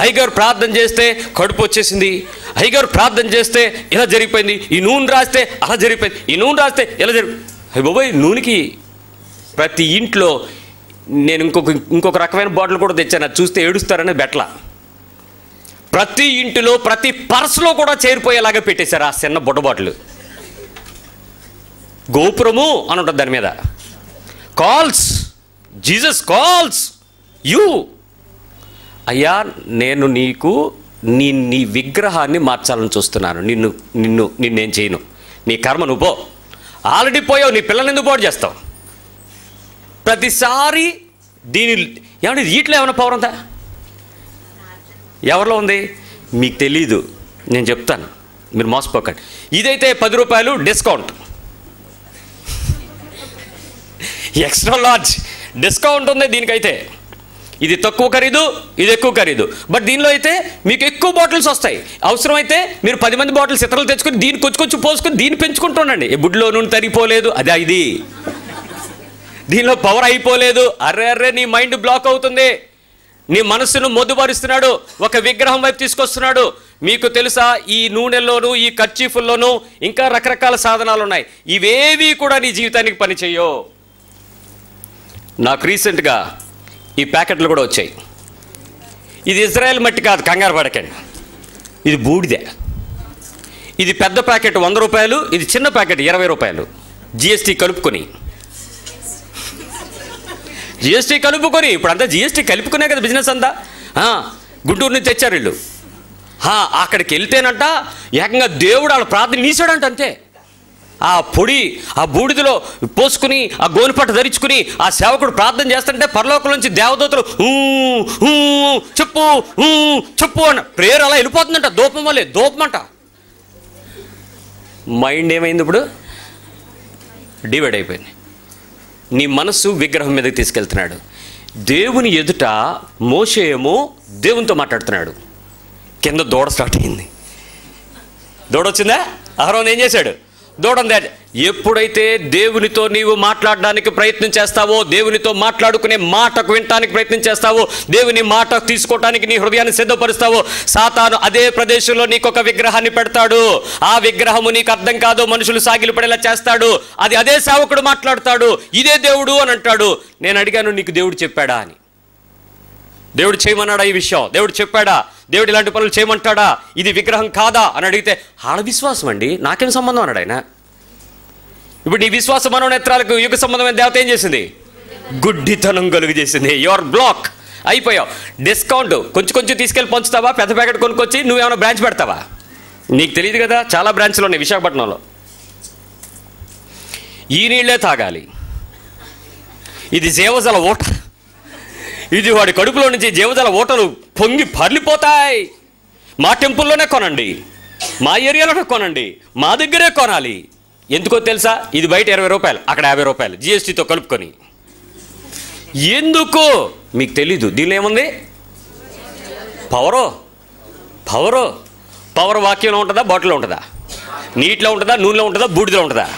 Speaker 1: అయ్యగారు ప్రార్థన చేస్తే కడుపు వచ్చేసింది. అయ్యగారు ప్రార్థన చేస్తే ఇలా జరిగిపోయింది. ఈ నూనె రాస్తే అలా జరిగిపోయింది. ఈ నూనె రాస్తే ఇలా జరిగి బాబోయ్ నూనెకి ప్రతి ఇంట్లో నేను ఇంకొక ఇంకొక రకమైన బాటిల్ కూడా తెచ్చాను. అది చూస్తే ఏడుస్తారనే బెట్ల. ప్రతి ఇంటిలో ప్రతి పర్సులో కూడా చేరిపోయేలాగా పెట్టేశారు ఆ చిన్న బుడ్డ బాటిల్. గోపురము అని ఉంటుంది దాని మీద. Calls Jesus calls you. అయ్యా నేను నీకు నీ నీ విగ్రహాన్ని మార్చాలని చూస్తున్నాను. నిన్ను నిన్ను నిన్నేం చేయను. నీ కర్మ నువ్వు పో. ఆల్రెడీ పోయావు నీ పిల్లల్ని ఎందుకు పోటు చేస్తావు? ప్రతిసారి దీని ఏమన్నా వీటిలో ఏమైనా పవర్ ఉందా? ఎవరిలో ఉంది? మీకు తెలీదు నేను చెప్తాను మీరు మోసపోకండి. ఇదైతే పది రూపాయలు డిస్కౌంట్ ఎక్స్ట్రా లార్జ్ డిస్కౌంట్ ఉంది దీనికైతే. ఇది తక్కువ ఖరీదు ఇది ఎక్కువ ఖరీదు. బట్ దీనిలో అయితే మీకు ఎక్కువ బాటిల్స్ వస్తాయి. అవసరమైతే మీరు పది మంది బాటిల్స్ ఇతరులు తెచ్చుకొని దీన్ని కొచ్చుకొచ్చి పోసుకొని దీన్ని పెంచుకుంటుండండి ఈ బుడ్లో నూనె తరిగిపోలేదు. అదే ఇది. దీనిలో పవర్ అయిపోలేదు. అర్రే అర్రే నీ మైండ్ బ్లాక్ అవుతుంది. నీ మనస్సును మొద్దుపరుస్తున్నాడు ఒక విగ్రహం వైపు తీసుకొస్తున్నాడు. మీకు తెలుసా ఈ నూనెల్లోనూ ఈ కర్చీఫుల్లోనూ ఇంకా రకరకాల సాధనాలు ఉన్నాయి ఇవేవి కూడా నీ జీవితానికి పనిచేయో నాకు రీసెంట్గా ఈ ప్యాకెట్లు కూడా వచ్చాయి. ఇది ఇజ్రాయెల్ మట్టి కాదు కంగారు పడకండి. ఇది బూడిదే. ఇది పెద్ద ప్యాకెట్ వంద రూపాయలు ఇది చిన్న ప్యాకెట్ ఇరవై రూపాయలు. జిఎస్టీ కలుపుకొని. జిఎస్టీ కలుపుకొని ఇప్పుడు అంతా జిఎస్టీ కలుపుకునే కదా బిజినెస్ అంతా. గుంటూరు నుంచి తెచ్చారు వీళ్ళు. అక్కడికి వెళ్తేనంట ఏకంగా దేవుడు వాళ్ళ ప్రార్థన నీసాడంట అంతే. ఆ పొడి ఆ బూడిదలో పోసుకుని ఆ గోనిపట్ట ధరించుకుని ఆ సేవకుడు ప్రార్థన చేస్తుంటే పరలోకం నుంచి దేవదూతలు "ఊ, చెప్పు చెప్పు అన్న ప్రేయర్ అలా వెళ్ళిపోతుందంట. దూపం వల్లే దూపం అంట. మైండ్ ఏమైంది ఇప్పుడు? డివైడ్ అయిపోయింది. నీ మనస్సు విగ్రహం మీదకి తీసుకెళ్తున్నాడు. దేవుని ఎదుట మోషే దేవునితో మాట్లాడుతున్నాడు. కింద దూడ స్టార్ట్ అయింది. దూడ వచ్చిందా? అహరోన్ ఏం చేశాడు? దూడం దా ఎప్పుడైతే దేవునితో నీవు మాట్లాడడానికి ప్రయత్నం చేస్తావో దేవునితో మాట్లాడుకునే మాటకు వినటానికి ప్రయత్నం చేస్తావో దేవుని మాట తీసుకోవటానికి నీ హృదయాన్ని సిద్ధపరుస్తావో సాతాను అదే ప్రదేశంలో నీకు ఒక విగ్రహాన్ని పెడతాడు. ఆ విగ్రహము నీకు అర్థం కాదు మనుషులు సాగిలు పడేలా చేస్తాడు. అది అదే సేవకుడు మాట్లాడతాడు. ఇదే దేవుడు అని అంటాడు. నేను అడిగాను నీకు దేవుడు చెప్పాడా అని. దేవుడు చేయమన్నాడా ఈ విషయం? దేవుడు చెప్పాడా? దేవుడు ఇలాంటి పనులు చేయమంటాడా? ఇది విగ్రహం కాదా? అని అడిగితే ఆడ విశ్వాసం అండి నాకేం సంబంధం? అన్నాడు ఆయన ఇప్పుడు నీ విశ్వాస మనోనేత్రాలకు యుగ సంబంధమైన దేవత ఏం చేసింది? గుడ్డితనం కలుగు చేసింది. యువర్ బ్లాక్ అయిపోయావు. డిస్కౌంట్ కొంచెం కొంచెం తీసుకెళ్ళి పంచుతావా? పెద్ద ప్యాకెట్ కొనుక్కొచ్చి నువ్వేమైనా బ్రాంచ్ పెడతావా? నీకు తెలియదు కదా చాలా బ్రాంచ్లు ఉన్నాయి విశాఖపట్నంలో. ఈ నీళ్ళే తాగాలి. ఇది జీవజల ఓటర్ ఇది వాడి కడుపులో నుంచి జీవజల ఓటలు పొంగి పర్లిపోతాయి. మా టెంపుల్లోనే కొనండి. మా ఏరియాలోనే కొనండి. మా దగ్గరే కొనాలి. ఎందుకో తెలుసా? ఇది బయట ఇరవై రూపాయలు అక్కడ యాభై రూపాయలు జిఎస్టీతో కలుపుకొని. ఎందుకు? మీకు తెలీదు. దీనిలో ఏముంది? పవరో? పవరు? పవర్ వాక్యంలో ఉంటుందా? బాటిల్లో ఉంటుందా? నీటిలో ఉంటుందా? నూనెలో ఉంటుందా? బూడిదలో ఉంటుందా?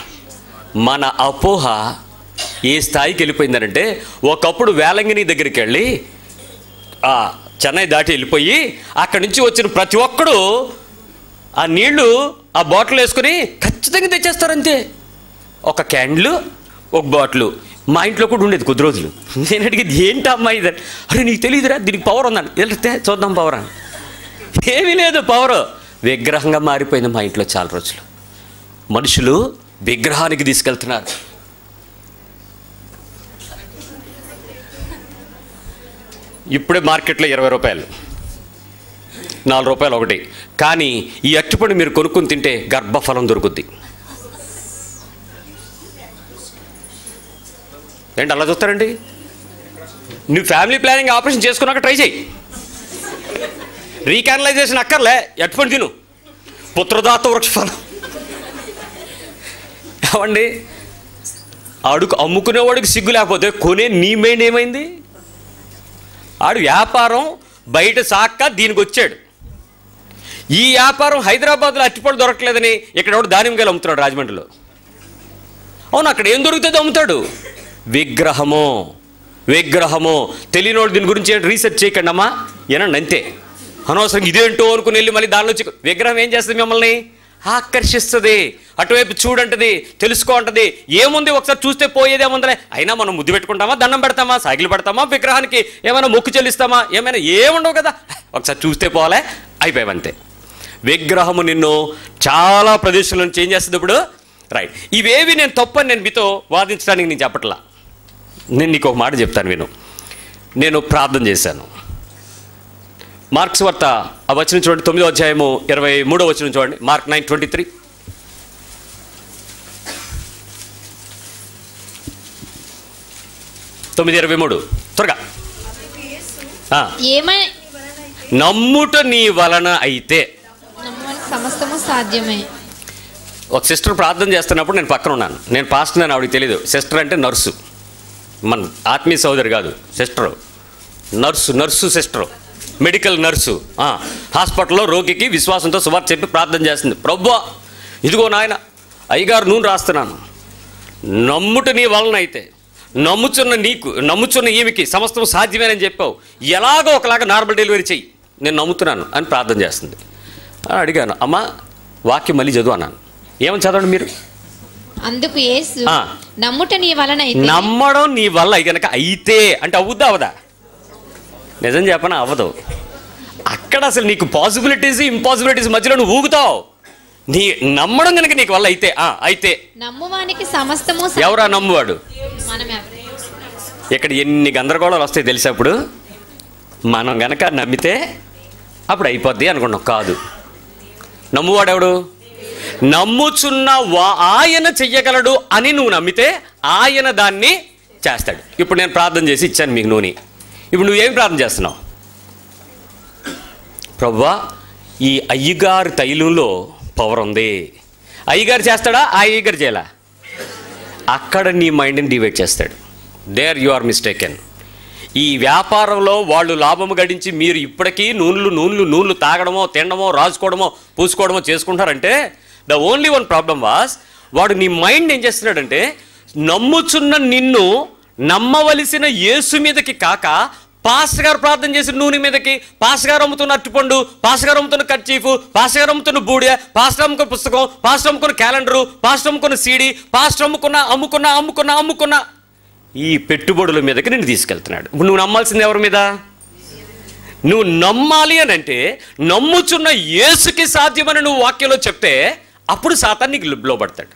Speaker 1: మన అపోహ ఏ స్థాయికి వెళ్ళిపోయిందనంటే ఒకప్పుడు వేలంగిని దగ్గరికి వెళ్ళి ఆ చెన్నై దాటి వెళ్ళిపోయి అక్కడి నుంచి వచ్చిన ప్రతి ఒక్కడు ఆ నీళ్ళు ఆ బాటిల్ వేసుకుని ఖచ్చితంగా తెచ్చేస్తారంతే. ఒక క్యాండిల్ ఒక బాటిల్. మా ఇంట్లో కూడా ఉండేది కొద్ది రోజులు. నేను అడిగేది ఏంటి అమ్మాయి ఇది? అరే నీకు తెలియదురా దీనికి పవర్ ఉందని వెళ్తే చూద్దాం పవర్ అని. ఏమీ లేదు పవర్ విగ్రహంగా మారిపోయింది మా ఇంట్లో చాలా రోజులు. మనుషులు విగ్రహానికి తీసుకెళ్తున్నారు. ఇప్పుడే మార్కెట్లో ఇరవై రూపాయలు. నాలుగు రూపాయలు ఒకటి. కానీ ఈ అరటిపండు మీరు కొనుక్కొని తింటే గర్భఫలం దొరుకుద్ది. ఏంటి అలా చూస్తారండి? నువ్వు ఫ్యామిలీ ప్లానింగ్ ఆపరేషన్ చేసుకున్నాక ట్రై చేయి. రీకానలైజేషన్ అక్కర్లే ఎట్టుపండి తిను. పుత్రదాత వృక్షఫలం. అవండి అడుగు అమ్ముకునేవాడికి సిగ్గు లేకపోతే కొనే నీ మైండ్ ఏమైంది? ఆడు వ్యాపారం బయట సాక్క దీనికి వచ్చాడు. ఈ వ్యాపారం హైదరాబాద్లో అట్టిపళ్ళు దొరకలేదని ఇక్కడ ఎవడు దానిమ్మకాయలు అమ్ముతున్నాడు రాజమండ్రిలో? అవును అక్కడ ఏం దొరుకుతుందో అమ్ముతాడు? విగ్రహము. విగ్రహము. తెలియనోడు దీని గురించి రీసెర్చ్ చేయకండి అమ్మా ఏనండి అంతే. అనవసరం ఇదేంటో అనుకుని వెళ్ళి మళ్ళీ దానిలో విగ్రహం ఏం చేస్తుంది మిమ్మల్ని? ఆకర్షిస్తుంది. అటువైపు చూడంటది తెలుసుకో అంటది ఏముంది ఒకసారి చూస్తే పోయేదేముందలే అయినా మనం ముద్దు పెట్టుకుంటామా దండం పెడతామా సైకిల్ పెడతామా విగ్రహానికి ఏమైనా మొక్కు చెల్లిస్తామా ఏమైనా ఏముండవు కదా. ఒకసారి చూస్తే పోలే అయిపోయావంతే విగ్రహము నిన్ను చాలా ప్రదేశంలో చేంజ్ చేస్తుంది ఇప్పుడు? రైట్. ఇవేవి నేను తప్పని నేను మీతో వాదించడానికి నేను చెప్పట్లా. నేను నీకు ఒక మాట చెప్తాను విను. నేను ప్రార్థన చేశాను. మార్క్స్ వార్త. ఆ వచనం చూడండి తొమ్మిదో అధ్యాయము ఇరవై మూడో వచనం చూడండి. Mark nine twenty three. తొమ్మిది ఇరవై మూడు. త్వరగా. నమ్ముట నీ వలన అయితే.
Speaker 2: సమస్తము సాధ్యమే.
Speaker 1: ఒక సిస్టర్ ప్రార్థన చేస్తున్నప్పుడు నేను పక్కన ఉన్నాను. నేను పాస్టర్ అని ఆవిడకి తెలియదు సిస్టర్ అంటే నర్సు. మన ఆత్మీయ సోదరి కాదు sister. Nurse nurse sister. Medical nurse. హాస్పిటల్లో రోగికి విశ్వాసంతో సువార్త చెప్పి ప్రార్థన చేస్తుంది. ప్రభు ఇదిగో నాయన అయ్యగారు నూనె రాస్తున్నాను. నమ్ముట నీ వలన అయితే నమ్ముచున్న నీకు నమ్ముచున్న ఈమెకి సమస్తం సాధ్యమేనని చెప్పావు. ఎలాగో ఒకలాగా నార్మల్ డెలివరీ చెయ్యి. నేను నమ్ముతున్నాను అని ప్రార్థన చేస్తుంది. అడిగాను. అమ్మ వాక్యం మళ్ళీ చదువు అన్నాను. ఏమని చదవండి మీరు?
Speaker 2: అందుకు. నమ్ముట నీ వలన
Speaker 1: నమ్మడం నీ వల్ల కనుక అయితే అంటే అవుద్దా అవదా? నిజం చెప్పనా? అవ్వదు. అక్కడ అసలు నీకు పాసిబిలిటీస్ ఇంపాసిబిలిటీస్ మధ్యలో నువ్వు ఊగుతావు. నీ నమ్మడం కనుక నీకు వల్ల అయితే అయితే.
Speaker 2: నమ్మువానికి సమస్తము.
Speaker 1: ఎవరా నమ్మువాడు? ఇక్కడ ఎన్ని గందరగోళాలు వస్తాయి తెలిసే అప్పుడు? మనం గనక నమ్మితే అప్పుడు అయిపోద్ది అనుకున్నాం. కాదు. నమ్మువాడెవడు నమ్ముచున్న వా ఆయన చెయ్యగలడు అని నువ్వు నమ్మితే ఆయన దాన్ని చేస్తాడు. ఇప్పుడు నేను ప్రార్థన చేసి ఇచ్చాను మీకు నూనె. ఇప్పుడు నువ్వేం ప్రార్థన చేస్తున్నావు? ప్రవ్వా ఈ అయ్యగారు తైలంలో పవర్ ఉంది. అయ్యగారు చేస్తాడా? ఆ అయ్యగారు చేయాలా? అక్కడ నీ మైండ్ని డివైడ్ చేస్తాడు. దేర్ యు ఆర్ మిస్టేకెన్ ఈ వ్యాపారంలో వాళ్ళు లాభం గడించి మీరు ఇప్పటికీ నూనెలు నూనెలు నూనెలు తాగడమో తినడమో రాసుకోవడమో పూసుకోవడమో చేసుకుంటారంటే the only one problem was వాడు నీ మైండ్ ఏం చేస్తున్నాడంటే నమ్ముచున్న నిన్ను నమ్మవలసిన యేసు మీదకి కాక పాస్టర్ గారు ప్రార్థన చేసిన నూనె మీదకి పాస్టర్ గారు అమ్ముతున్న అట్టుపండు పాస్టర్ గారు అమ్ముతున్న కర్చీఫ్ పాస్టర్ గారు అమ్ముతున్న బూడియ పాస్టర్ అమ్ముకున్న పుస్తకం పాస్టర్ అమ్ముకున్న క్యాలెండరు పాస్టర్ అమ్ముకున్న సీడీ పాస్టర్ అమ్ముకున్న అమ్ముకున్న అమ్ముకున్న అమ్ముకున్న. ఈ పెట్టుబడుల మీదకి నేను తీసుకెళ్తున్నాడు. ఇప్పుడు నువ్వు నమ్మాల్సింది ఎవరి మీద? నువ్వు నమ్మాలి అని అంటే నమ్ముచున్న యేసుకి సాధ్యమని నువ్వు వాక్యంలో చెప్తే అప్పుడు సాతాన్ని నీకు లోబడతాడు.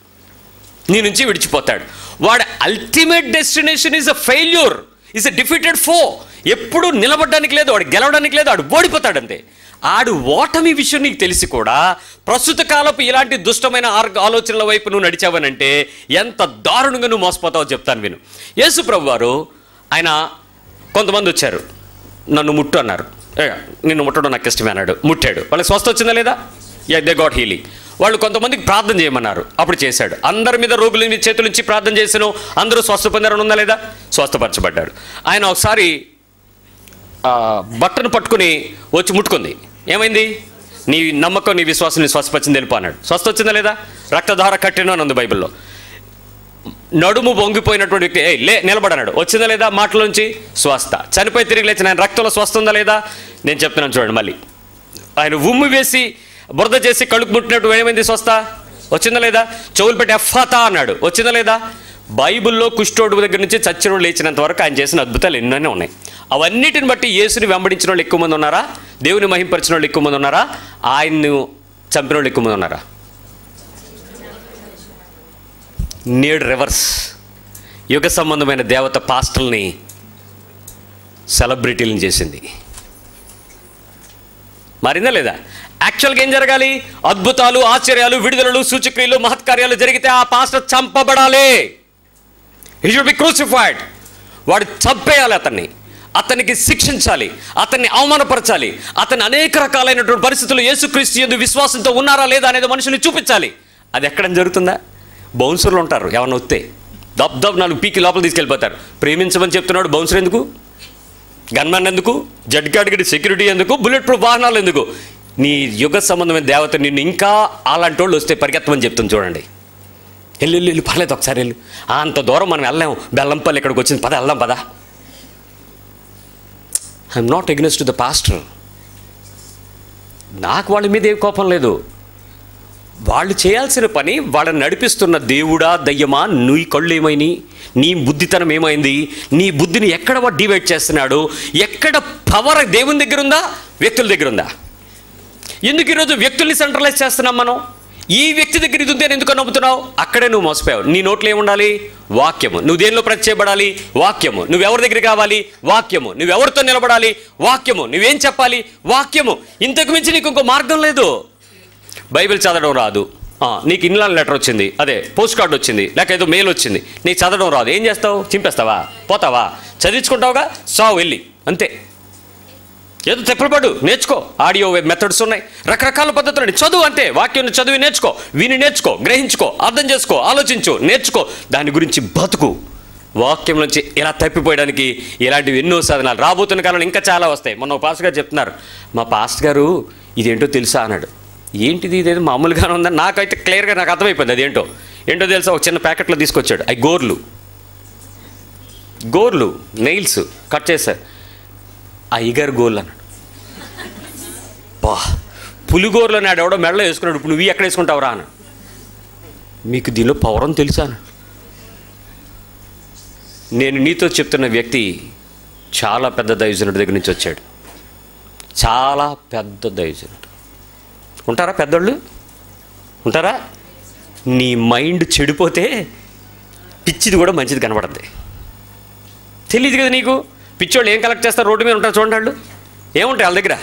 Speaker 1: నీ నుంచి విడిచిపోతాడు. వాడి ultimate destination is a failure is a defeated foe ఎప్పుడు నిలబడడానికి లేదు వాడు గెలవడానికి లేదు వాడు ఓడిపోతాడు అంతే ఆడు ఓటమి విషయం నీకు తెలిసి కూడా ప్రస్తుత కాలపు ఇలాంటి దుష్టమైన ఆలోచనల వైపు నువ్వు నడిచావనంటే ఎంత దారుణంగా నువ్వు మోసపోతావో చెప్తాను విను. యేసు ప్రభు వారు ఆయన కొంతమంది వచ్చారు. నన్ను ముట్టు అన్నారు. నిన్ను ముట్టడం నాకు ఇష్టమే అన్నాడు. ముట్టాడు. వాళ్ళకి స్వస్థ వచ్చిందా లేదా? దే గాట్ హీలింగ్ వాళ్ళు కొంతమందికి ప్రార్థన చేయమన్నారు. అప్పుడు చేశాడు. అందరి మీద రోగుల మీద చేతుల నుంచి ప్రార్థన చేసాను అందరూ స్వస్థ పొందారని ఉందా లేదా? స్వస్థపరచబడ్డాడు. ఆయన ఒకసారి బట్టను పట్టుకుని వచ్చి ముట్టుకుంది. ఏమైంది? నీ నమ్మకం నీ విశ్వాసం నీ స్వస్థపచ్చింది తెలుపు అన్నాడు. స్వస్థ వచ్చిందా లేదా? రక్తధార కట్టిన అని ఉంది బైబిల్లో. నడుము వంగిపోయినటువంటి వ్యక్తి ఏ లే నిలబడన్నాడు. వచ్చిందా లేదా మాటలోంచి? స్వస్థ. చనిపోయి తిరిగి లేచిన ఆయన రక్తంలో స్వస్థ ఉందా లేదా? నేను చెప్తున్నాను చూడండి మళ్ళీ. ఆయన ఉమ్మి వేసి బురద చేసి కడుపు ముట్టినట్టు ఏమైంది స్వస్థ? వచ్చిందా లేదా? చెవులు పెట్టి ఎఫాతా అన్నాడు. వచ్చిందా లేదా? బైబిల్లో కుష్ఠోడు దగ్గర నుంచి చచ్చినోడు లేచినంత వరకు ఆయన చేసిన అద్భుతాలు ఎన్నోనే ఉన్నాయి. అవన్నిటిని బట్టి యేసుని వెంబడించిన వాళ్ళు ఎక్కువ మంది ఉన్నారా? దేవుని మహింపరిచిన వాళ్ళు ఎక్కువ మంది ఉన్నారా? ఆయన్ను చంపిన వాళ్ళు ఎక్కువ మంది ఉన్నారా? నేడు రివర్స్. యుగ సంబంధమైన దేవత పాస్టల్ని సెలబ్రిటీలను చేసింది. మారిందా లేదా? యాక్చువల్గా ఏం జరగాలి? అద్భుతాలు ఆశ్చర్యాలు విడుదలలు సూచక్రియలు మహత్కార్యాలు జరిగితే ఆ పాస్టర్ చంపబడాలి. హీ షుడ్ బి క్రూసిఫైడ్ వాడు చంపేయాలి అతన్ని. అతనికి శిక్షించాలి. అతన్ని అవమానపరచాలి. అతన్ని అనేక రకాలైనటువంటి పరిస్థితులు యేసుక్రీస్తు ఎందు విశ్వాసంతో ఉన్నారా లేదా అనేది మనుషుని చూపించాలి. అది ఎక్కడ జరుగుతుందా? బౌన్సర్లు ఉంటారు. ఎవరిని వస్తే దబ్ దబ్ నాలుగు పీకి లోపల తీసుకెళ్ళిపోతారు. ప్రేమించమని చెప్తున్నాడు బౌన్సర్ ఎందుకు? గన్మెన్ ఎందుకు? జడ్ గాడిగడి సెక్యూరిటీ ఎందుకు? బుల్లెట్ ప్రూఫ్ వాహనాలు ఎందుకు? నీ యుగ సంబంధమైన దేవత నిన్ను ఇంకా అలాంటి వాళ్ళు వస్తే పరిగెత్తమని చెప్తుంది చూడండి. వెళ్ళు వెళ్ళు పర్లేదు ఒకసారి వెళ్ళు. అంత దూరం మనం వెళ్ళాం బెల్లంపల్లి ఇక్కడికి వచ్చింది. పద వెళ్దాం పద. I'm not against to the pastor నాకు వాళ్ళ మీద ఏ కోపం లేదు. వాళ్ళు చేయాల్సిన పని వాళ్ళని నడిపిస్తున్న దేవుడా దయ్యమా నీ కళ్ళు ఏమైంది? నీ బుద్ధితనం ఏమైంది? నీ బుద్ధిని ఎక్కడ వాడు డివైడ్ చేస్తున్నాడు? ఎక్కడ పవర్ దేవుని దగ్గర ఉందా? వ్యక్తుల దగ్గర ఉందా? ఎందుకు ఈరోజు వ్యక్తుల్ని సెంట్రలైజ్ చేస్తున్నాం మనం? ఈ వ్యక్తి దగ్గర ఇది ఉంది అని ఎందుకు నమ్ముతున్నావు? అక్కడే నువ్వు మోసపోయావు. నీ నోట్లో ఏముండాలి? వాక్యము. నువ్వు దేనిలో ప్రతి చేయబడాలి వాక్యము నువ్వెవరి దగ్గర కావాలి వాక్యము. నువ్వెవరితో నిలబడాలి? వాక్యము. నువ్వేం చెప్పాలి? వాక్యము. ఇంతకు మించి నీకు ఇంకో మార్గం లేదు. బైబిల్ చదవడం రాదు. నీకు ఇన్లాన్ లెటర్ వచ్చింది. అదే పోస్ట్ కార్డు వచ్చింది. లేక ఏదో మెయిల్ వచ్చింది. నీకు చదవడం రాదు. ఏం చేస్తావు? చింపేస్తావా? పోతావా? చదివించుకుంటావుగా? సావు వెళ్ళి. అంతే. ఏదో తెప్పలపడు నేర్చుకో. ఆడియో మెథడ్స్ ఉన్నాయి. రకరకాల పద్ధతులు చదువు అంటే వాక్యం చదివి నేర్చుకో విని నేర్చుకో గ్రహించుకో అర్థం చేసుకో ఆలోచించు నేర్చుకో. దాని గురించి బతుకు. వాక్యం నుంచి ఇలా తప్పిపోయడానికి ఇలాంటివి ఎన్నో సాధనాలు రాబోతున్న కాలంలో ఇంకా చాలా వస్తాయి. మొన్న ఒక గారు చెప్తున్నారు మా పాస్టర్ గారు ఇదేంటో తెలుసా? అన్నాడు. ఏంటిది? ఇదేదో మామూలుగానే ఉందని నాకైతే క్లియర్గా నాకు అర్థమైపోయింది. అదేంటో? ఏంటో తెలుసా? ఒక చిన్న ప్యాకెట్లో తీసుకొచ్చాడు. అవి గోర్లు. గోర్లు నెయిల్స్ కట్ చేశారు. ఐగర్ గోల్ అన్నాడు. బా పులిగోరులో నాడు ఎవడో మెడలో వేసుకున్నాడు. ఇప్పుడు నువ్వు ఎక్కడ వేసుకుంటావురా అన్నాడు. మీకు దీనిలో పౌరం తెలుసాను నేను నీతో చెప్తున్న వ్యక్తి చాలా పెద్ద దైవజనుడి దగ్గర నుంచి వచ్చాడు. చాలా పెద్ద దైవజనుడు. ఉంటారా పెద్దోళ్ళు? ఉంటారా? నీ మైండ్ చెడిపోతే పిచ్చిది కూడా మంచిది కనబడద్ది. తెలియదు కదా నీకు? పిచ్చోళ్ళు ఏం కలెక్ట్ చేస్తారు? రోడ్డు మీద ఉంటారు చూడండి వాళ్ళు. ఏముంటాయి వాళ్ళ దగ్గర?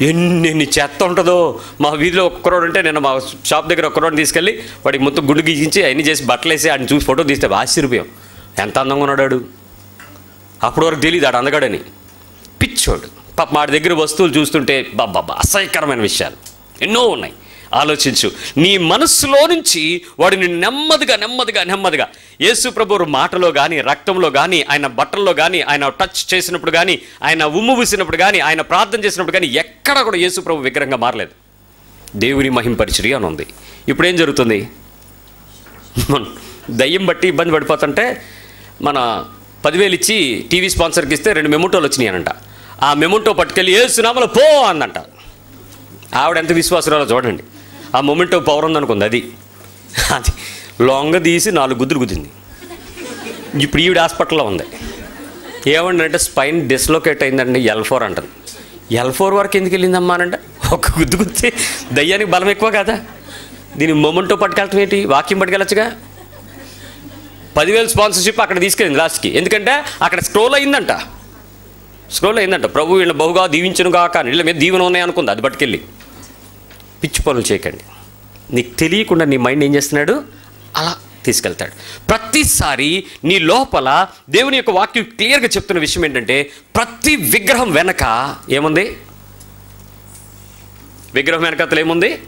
Speaker 1: ఎన్ని చెత్త ఉంటుందో. మా వీధిలో ఒక్కరోడు ఉంటే నేను మా షాప్ దగ్గర ఒక్కరోడు తీసుకెళ్ళి వాడికి మొత్తం గుండు గీయించి అన్ని చేసి బట్టలు వేసి ఆయన చూసి ఫోటో తీస్తే ఆశ్చర్యపోయాం. ఎంత అందంగా ఉన్నాడు వాడు. అప్పటి వరకు తెలియదు ఆడు అందగాడని. పిచ్చోడు. పాప మా దగ్గర వస్తువులు చూస్తుంటే బాబా అసహ్యకరమైన విషయాలు. ఎన్నో ఉన్నాయి. ఆలోచించు. నీ మనస్సులో నుంచి వాడిని నెమ్మదిగా నెమ్మదిగా నెమ్మదిగా యేసు ప్రభు మాటలో కానీ రక్తంలో కానీ ఆయన బట్టల్లో కానీ ఆయన టచ్ చేసినప్పుడు కానీ ఆయన ఉమ్ము పూసినప్పుడు కానీ ఆయన ప్రార్థన చేసినప్పుడు కానీ ఎక్కడ కూడా యేసు ప్రభు విగ్రహంగా మారలేదు. దేవుని మహింపరిచిరి అని ఉంది. ఇప్పుడు ఏం జరుగుతుంది దయ్యం బట్టి ఇబ్బంది పడిపోతుంటే మన పదివేలు ఇచ్చి టీవీ స్పాన్సర్కి ఇస్తే రెండు మెమోటోలు వచ్చినాయనంట. ఆ మెమోటో పట్టుకెళ్ళి ఏసునామలో పో అందంట ఆవిడ ఎంత విశ్వాసరాలో చూడండి. ఆ మూమెంట్ పవర్ ఉందనుకుంది అది. అది. లొంగ తీసి నాలుగు గుద్దులు గుద్దింది. ఇప్పుడు ఈవిడ హాస్పిటల్లో ఉంది. ఏమండి అంటే స్పైన్ డిస్లోకేట్ అయిందండి ఎల్ ఫోర్ అంటుంది. ఎల్ ఫోర్ వరకు ఎందుకు వెళ్ళిందమ్మా అనంటే ఒక గుద్దు గుద్ది దయ్యానికి బలం ఎక్కువ కదా? దీని మొమెంటో పట్టుకెళ్ళటం ఏంటి? వాక్యం పట్టుకెళ్ళచ్చుగా? పదివేలు స్పాన్సర్షిప్ అక్కడ తీసుకెళ్ళింది లాస్ట్కి ఎందుకంటే అక్కడ స్క్రోల్ అయిందంట. స్క్రోల్ అయిందంట. ప్రభు వీళ్ళ బహుగా దీవించను కాక నీళ్ళ మీద దీవెన ఉన్నాయి అనుకుంది అది పట్టుకెళ్ళి. పిచ్చి పనులు చేయకండి. నీకు తెలియకుండా నీ మైండ్ ఏం చేస్తున్నాడు? అలా తీసుకెళ్తాడు. ప్రతిసారి నీ లోపల దేవుని యొక్క వాక్యం క్లియర్గా చెప్తున్న విషయం ఏంటంటే ప్రతి విగ్రహం వెనక ఏముంది? విగ్రహం వెనకతలు ఏముంది?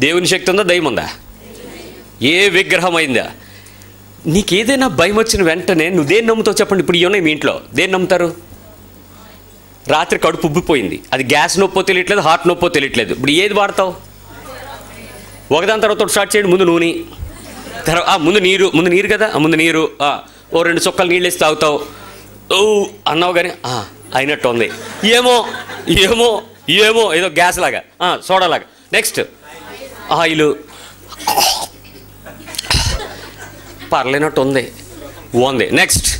Speaker 1: దేవుని శక్తి ఉందా? దయ్యం ఉందా? ఏ విగ్రహం అయిందా? నీకేదైనా భయం వచ్చిన వెంటనే నువ్వు దేని నమ్ముతావు చెప్పండి. ఇప్పుడు ఇవన్నీ మీ ఇంట్లో. దేన్ని నమ్ముతారు? రాత్రి కడుపు ఉబ్బిపోయింది. అది గ్యాస్ నొప్పో తెలియట్లేదు హార్ట్ నొప్పో తెలియట్లేదు. ఇప్పుడు ఏది వాడతావు? ఒకదాని తర్వాత ఒకటి స్టార్ట్ చేయండి ముందు నూనె. తర్వాత ఆ, ముందు నీరు ముందు నీరు కదా? ముందు నీరు ఓ రెండు చుక్కలు నీళ్ళు వేసి తాగుతావు. ఓ అన్నావు కానీ అయినట్టు ఉంది. ఏమో ఏమో ఏమో ఏదో గ్యాస్ లాగా. సోడా లాగా. Next oil. పర్లేనట్టు ఉంది. ఉంది నెక్స్ట్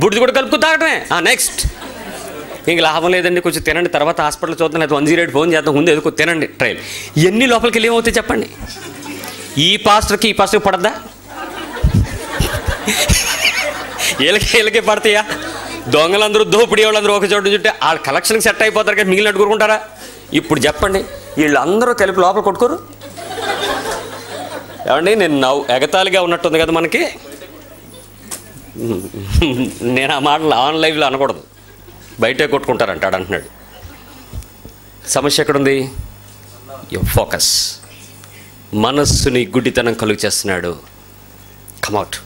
Speaker 1: బుడిది కూడా కలుపుకు తాగటమే. నెక్స్ట్ ఇంక లాభం లేదండి కొంచెం తినండి. తర్వాత హాస్పిటల్ చూద్దాం లేదా వన్ జీరో ఎయిట్ ఫోన్ చేద్దాం ముందు ఎదుకు తినండి ట్రైల్ ఎన్ని లోపలికి వెళ్ళి ఏమవుతాయి చెప్పండి? ఈ పాస్టర్కి ఈ పాస్టర్కి పడద్దా? వీళ్ళకి వీళ్ళకి పడతాయా? దొంగలందరూ దోపిడీ వాళ్ళందరూ ఒక చోటు చుట్టే ఆ కలెక్షన్కి సెట్ అయిపోతారు కానీ మిగిలిన అడుగుకుంటారా ఇప్పుడు చెప్పండి వీళ్ళందరూ కలిపి లోపల కొట్టుకోరు? ఏమండి నేను నవ్వు ఎగతాళిగా ఉన్నట్టుంది కదా మనకి. నేను ఆ మాటలు ఆన్ లైవ్లో అనకూడదు. బయటే కొట్టుకుంటారంటాడు అంటున్నాడు. సమస్య ఎక్కడుంది? ఫోకస్ మనస్సుని గుడ్డితనం కలుగు చేస్తున్నాడు. కమౌట్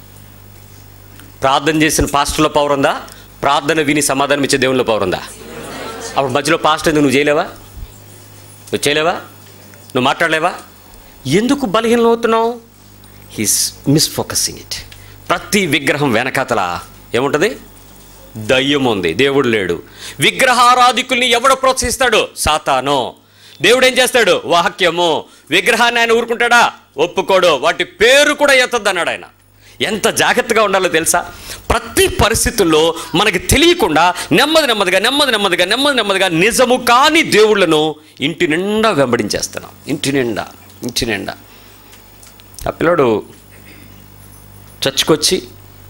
Speaker 1: ప్రార్థన చేసిన పాస్టర్లో పవర్ ఉందా? ప్రార్థన విని సమాధానం ఇచ్చే దేవునిలో పవర్ ఉందా? అప్పుడు మధ్యలో పాస్టర్ నువ్వు చేయలేవా? నువ్వు చేయలేవా? నువ్వు మాట్లాడలేవా? ఎందుకు బలహీనం అవుతున్నావు? హీస్ మిస్ఫోకసింగ్ ఇట్ ప్రతి విగ్రహం వెనకాతల ఏముంటుంది? దయ్యం ఉంది దేవుడు లేడు. విగ్రహారాధికుల్ని ఎవడు ప్రోత్సహిస్తాడు? సాతాను. దేవుడు ఏం చేస్తాడు? వాక్యము. విగ్రహాన్ని ఆయన ఊరుకుంటాడా? ఒప్పుకోడు. వాటి పేరు కూడా ఎత్తద్దన్నాడు ఆయన. ఎంత జాగ్రత్తగా ఉండాలో తెలుసా? ప్రతి పరిస్థితుల్లో మనకి తెలియకుండా నెమ్మది నెమ్మదిగా నెమ్మది నెమ్మదిగా నెమ్మది నెమ్మదిగా నిజము కాని దేవుళ్ళను ఇంటి నిండా వెంబడించేస్తున్నాం. ఇంటి నిండా ఇంటి నిండా. ఆ పిల్లడు చచ్చుకొచ్చి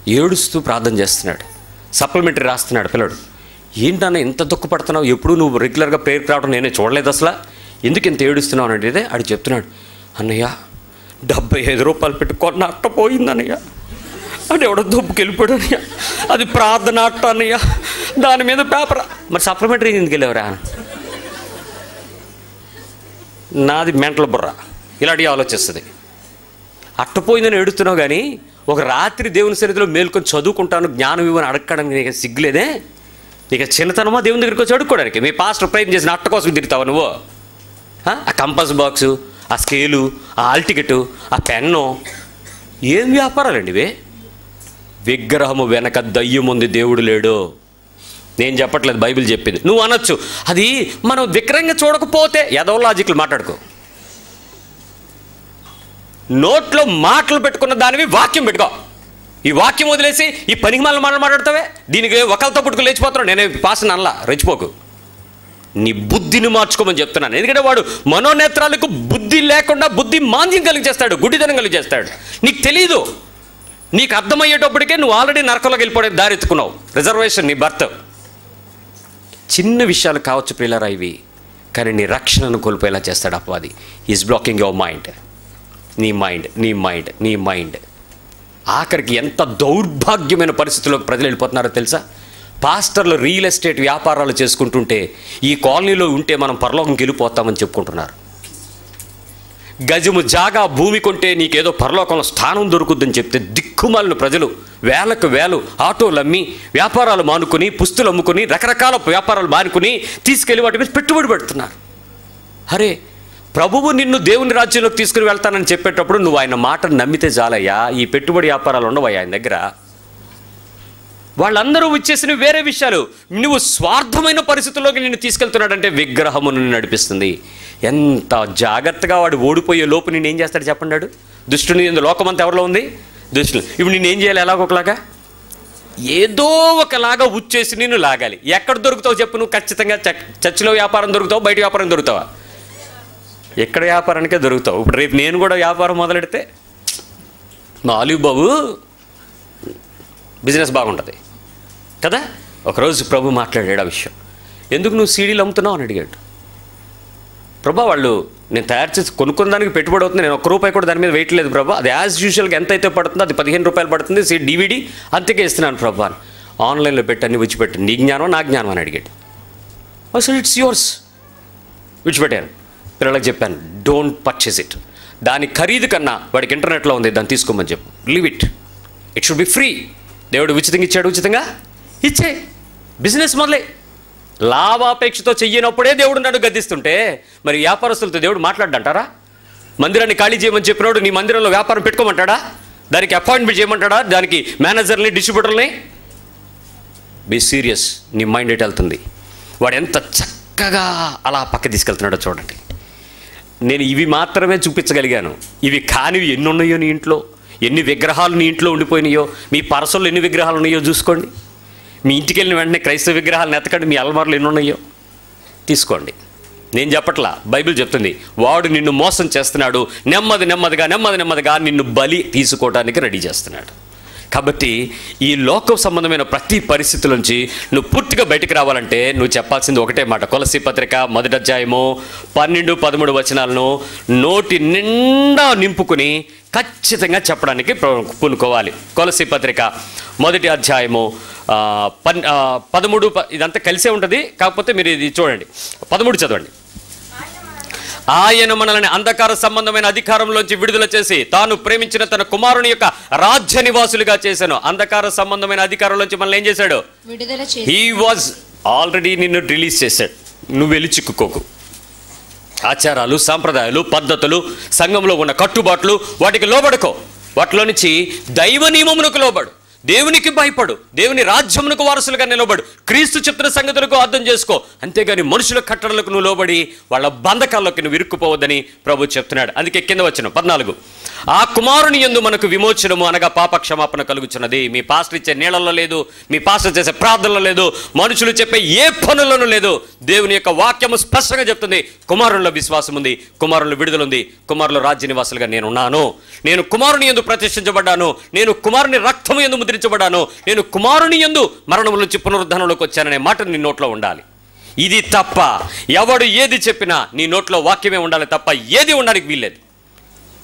Speaker 1: ఏడుస్తూ ప్రార్థన చేస్తున్నాడు. సప్లిమెంటరీ రాస్తున్నాడు పిల్లడు. ఏంటన్నా ఇంత దుఃఖపడుతున్నావు? ఎప్పుడు నువ్వు రెగ్యులర్గా ప్రేయర్కి రావడం నేనే చూడలేదు అసలు. ఎందుకు ఇంత ఏడుస్తున్నావు? అని అడిగితే చెప్తున్నాడు అన్నయ్య డెబ్బై ఐదు రూపాయలు పెట్టి కొన్న అట్ట పోయిందన్నయ్య. అది ఎవడో దుబ్బుకి వెళ్ళిపోయాడు అన్నయ్య. అది ప్రార్థన అట్ట అన్నయ్య. దాని మీద పేపర్. మరి సప్లిమెంటరీ ఎందుకు వెళ్ళేవరా? నాది మెంటల్ బుర్ర. ఇలాంటి ఆలోచిస్తుంది. అట్టపోయిందని ఏడుతున్నావు కానీ ఒక రాత్రి దేవుని సన్నిధిలో మేల్కొని చదువుకుంటాను జ్ఞానం ఇవ్వని అడగడానికి నీకు సిగ్గులేదే? నీకు చిన్నతనమా దేవుని దగ్గరికి వచ్చి అడుక్కోవడానికి? మీ పాస్టర్ ప్రయత్నం చేసిన అట్ట కోసం తిరుగుతావు నువ్వు? ఆ? కంపస్ బాక్సు ఆ స్కేలు ఆ ఆల్ టికెట్ ఆ పెన్ను ఏం వ్యాపారాలండి ఇవి? విగ్రహము వెనక దయ్యం ఉంది దేవుడు లేడు. నేను చెప్పట్లేదు బైబిల్ చెప్పింది. నువ్వు అనొచ్చు. అది మనం విక్రంగా చూడకపోతే ఎదవ లాజిక్లు మాట్లాడుకో. నోట్లో మాటలు పెట్టుకున్న దానివి వాక్యం పెట్టుకో. ఈ వాక్యం వదిలేసి ఈ పనికి మళ్ళీ మాటలు మాట్లాడతావే? దీనికి ఒకరితో పుట్టుకు లేచిపోతున్నావు. నేనే పాసన అనలా. రెచ్చిపోకు. నీ బుద్ధిని మార్చుకోమని చెప్తున్నాను. ఎందుకంటే వాడు మనోనేత్రాలకు బుద్ధి లేకుండా బుద్ధి మాంద్యం కలిగి చేస్తాడు గుడ్డిదనం కలిగి చేస్తాడు నీకు తెలీదు. నీకు అర్థమయ్యేటప్పటికే నువ్వు ఆల్రెడీ నరకంలోకి వెళ్ళిపోవడానికి దారి ఎత్తుకున్నావు. రిజర్వేషన్ నీ భర్త చిన్న విషయాలు కావచ్చు పిల్లరా ఇవి. కానీ నీ రక్షణను కోల్పోయేలా చేస్తాడు అపవాది. ఈజ్ బ్లాకింగ్ యువర్ మైండ్ నీ మైండ్ నీ మైండ్ నీ మైండ్. ఆఖరికి ఎంత దౌర్భాగ్యమైన పరిస్థితుల్లోకి ప్రజలు వెళ్ళిపోతున్నారో తెలుసా? పాస్టర్లు రియల్ ఎస్టేట్ వ్యాపారాలు చేసుకుంటుంటే ఈ కాలనీలో ఉంటే మనం పరలోకం గెలిపోతామని చెప్పుకుంటున్నారు. గజము జాగా భూమి కొంటే నీకేదో పరలోకంలో స్థానం దొరుకుద్దని చెప్తే దిక్కుమాలిన ప్రజలు వేలకు వేలు ఆటోలు అమ్మి వ్యాపారాలు మానుకొని పుస్తులు అమ్ముకొని రకరకాల వ్యాపారాలు మానుకొని తీసుకెళ్ళి వాటి మీద పెట్టుబడి పెడుతున్నారు. అరే ప్రభువు నిన్ను దేవుని రాజ్యంలోకి తీసుకుని వెళ్తానని చెప్పేటప్పుడు నువ్వు ఆయన మాటను నమ్మితే చాలయ్యా ఈ పెట్టుబడి వ్యాపారాలు ఉండవు ఆయన దగ్గర. వాళ్ళందరూ వచ్చేసిన వేరే విషయాలు. నువ్వు స్వార్థమైన పరిస్థితుల్లోకి నిన్ను తీసుకెళ్తున్నాడంటే విగ్రహము నిన్ను నడిపిస్తుంది. ఎంత జాగ్రత్తగా వాడు ఓడిపోయే లోపు నేను ఏం చేస్తాడు చెప్పండి దుష్టుని లోకం లోకమంతా ఎవరిలో ఉంది? దుష్టులు. ఇప్పుడు నేను ఏం చేయాలి? ఎలాగొకలాగా ఏదో ఒకలాగా ఉచ్చేసి నిన్ను లాగాలి. ఎక్కడ దొరుకుతావు చెప్పు నువ్వు. ఖచ్చితంగా చ- చర్చిలో వ్యాపారం దొరుకుతావు? బయట వ్యాపారం దొరుకుతావా? ఎక్కడ వ్యాపారానికే దొరుకుతావు? ఇప్పుడు రేపు నేను కూడా వ్యాపారం మొదలెడితే నాలుగు బాబు బిజినెస్ బాగుంటుంది. కదా? ఒకరోజు ప్రభు మాట్లాడాడు ఆ విషయం. ఎందుకు నువ్వు సీడీలు అమ్ముతున్నావు అని అడిగాడు. ప్రభా వాళ్ళు నేను తయారు చేసి కొనుక్కున్న దానికి పెట్టుబడి అవుతుంది. నేను ఒక్క రూపాయి కూడా దాని మీద వెయిట్ లేదు ప్రభా. అది యాజ్ యూజువల్గా ఎంత అయితే పడుతుందో అది పదిహేను రూపాయలు పడుతుంది. సీ డివిడి అంతకే ఇస్తున్నాను ప్రభా అని. ఆన్లైన్లో పెట్టని అన్ని నీ జ్ఞానం నా జ్ఞానం అని అడిగాడు. అసలు ఇట్స్ యువర్స్ విడిచిపెట్టాను. పిల్లలకు చెప్పాను డోంట్ పర్చేస్ ఇట్ దాని ఖరీదు కన్నా వాడికి ఇంటర్నెట్లో ఉంది దాన్ని తీసుకోమని చెప్పు. Leave it it should be free దేవుడు ఉచితంగా ఇచ్చాడు ఉచితంగా ఇచ్చే. బిజినెస్ మొదలే. లాభాపేక్షతో చెయ్యనప్పుడే దేవుడు నన్ను గద్దిస్తుంటే మరి వ్యాపారస్తులతో దేవుడు మాట్లాడంటారా? మందిరాన్ని ఖాళీ చేయమని చెప్పినప్పుడు నీ మందిరంలో వ్యాపారం పెట్టుకోమంటాడా? దానికి అపాయింట్మెంట్ చేయమంటాడా? దానికి మేనేజర్ని డిస్ట్రిబ్యూటర్ని బీ సీరియస్ నీ మైండ్ ఎటు వెళ్తుంది? వాడు ఎంత చక్కగా అలా పక్క తీసుకెళ్తున్నాడో చూడండి. నేను ఇవి మాత్రమే చూపించగలిగాను. ఇవి కానివి ఎన్ని ఉన్నాయో నీ ఇంట్లో? ఎన్ని విగ్రహాలు నీ ఇంట్లో ఉండిపోయినాయో? మీ పరసల్లో ఎన్ని విగ్రహాలు ఉన్నాయో చూసుకోండి. మీ ఇంటికి వెళ్ళిన వెంటనే క్రైస్తవ విగ్రహాలను ఎత్తకండి మీ అల్మార్లు ఎన్ని ఉన్నాయో తీసుకోండి. నేను చెప్పట్లా బైబిల్ చెప్తుంది వాడు నిన్ను మోసం చేస్తున్నాడు నెమ్మది నెమ్మదిగా నెమ్మది నెమ్మదిగా నిన్ను బలి తీసుకోవడానికి రెడీ చేస్తున్నాడు. కాబట్టి ఈ లోకం సంబంధమైన ప్రతి పరిస్థితుల నుంచి నువ్వు పూర్తిగా బయటకు రావాలంటే నువ్వు చెప్పాల్సింది ఒకటే మాట. కొలసి పత్రిక మొదటి అధ్యాయము పన్నెండు పదమూడు వచనాలను నోటి నిండా నింపుకుని ఖచ్చితంగా చెప్పడానికి పూనుకోవాలి. కొలసి పత్రిక మొదటి అధ్యాయము పన్ పదమూడు ప- ఇదంతా కలిసే ఉంటుంది. కాకపోతే మీరు ఇది చూడండి. పదమూడు చదవండి. ఆయన మనల్ని అంధకార సంబంధమైన అధికారంలోంచి విడుదల చేసి తాను ప్రేమించిన తన కుమారుని యొక్క రాజ్య నివాసులుగా చేశాను. అంధకార సంబంధమైన అధికారంలోంచి మనల్ని ఏం చేశాడు? హీ వాజ్ ఆల్రెడీ నిన్ను రిలీజ్ చేశాడు. నువ్వు వెళ్ళి చిక్కుకోకు ఆచారాలు సాంప్రదాయాలు పద్ధతులు సంఘంలో ఉన్న కట్టుబాట్లు వాటికి లోబడుకో. వాటిలో నుంచి దైవ నియమమునకు లోబడు. దేవునికి భయపడు. దేవుని రాజ్యమునకు వారసులుగా నిలబడు క్రీస్తు చెప్తున్న సంగతులకు అర్థం చేసుకో. అంతేగాని మనుషుల కట్టడలకు నువ్వు లోబడి వాళ్ళ బంధకాల్లోకి నువ్వు ఇరుక్కుపోవద్దని ప్రభు చెప్తున్నాడు. అందుకే కింద వచ్చిన పద్నాలుగు. ఆ కుమారుని యందు మనకు విమోచనము అనగా పాప క్షమాపణ కలుగుచున్నది. మీ పాస్టర్ ఇచ్చే నీళ్ళల్లో లేదు మీ పాస్టర్ చేసే ప్రార్థనలో లేదు మనుషులు చెప్పే ఏ పనులను లేదు. దేవుని యొక్క వాక్యము స్పష్టంగా చెప్తుంది. కుమారుల్లో విశ్వాసం ఉంది కుమారుల్లో విడుదల ఉంది కుమారుల రాజ్య నివాసులుగా నేను ఉన్నాను నేను కుమారుని ఎందు ప్రతిష్ఠించబడ్డాను. నేను కుమారుని రక్తము ఎందు ముద్రించబడ్డాను నేను కుమారుని ఎందు మరణం నుంచి పునరుద్ధరణలోకి వచ్చాననే మాట నీ నోట్లో ఉండాలి. ఇది తప్ప ఎవడు ఏది చెప్పినా నీ నోట్లో వాక్యమే ఉండాలి తప్ప ఏది ఉండడానికి వీల్లేదు.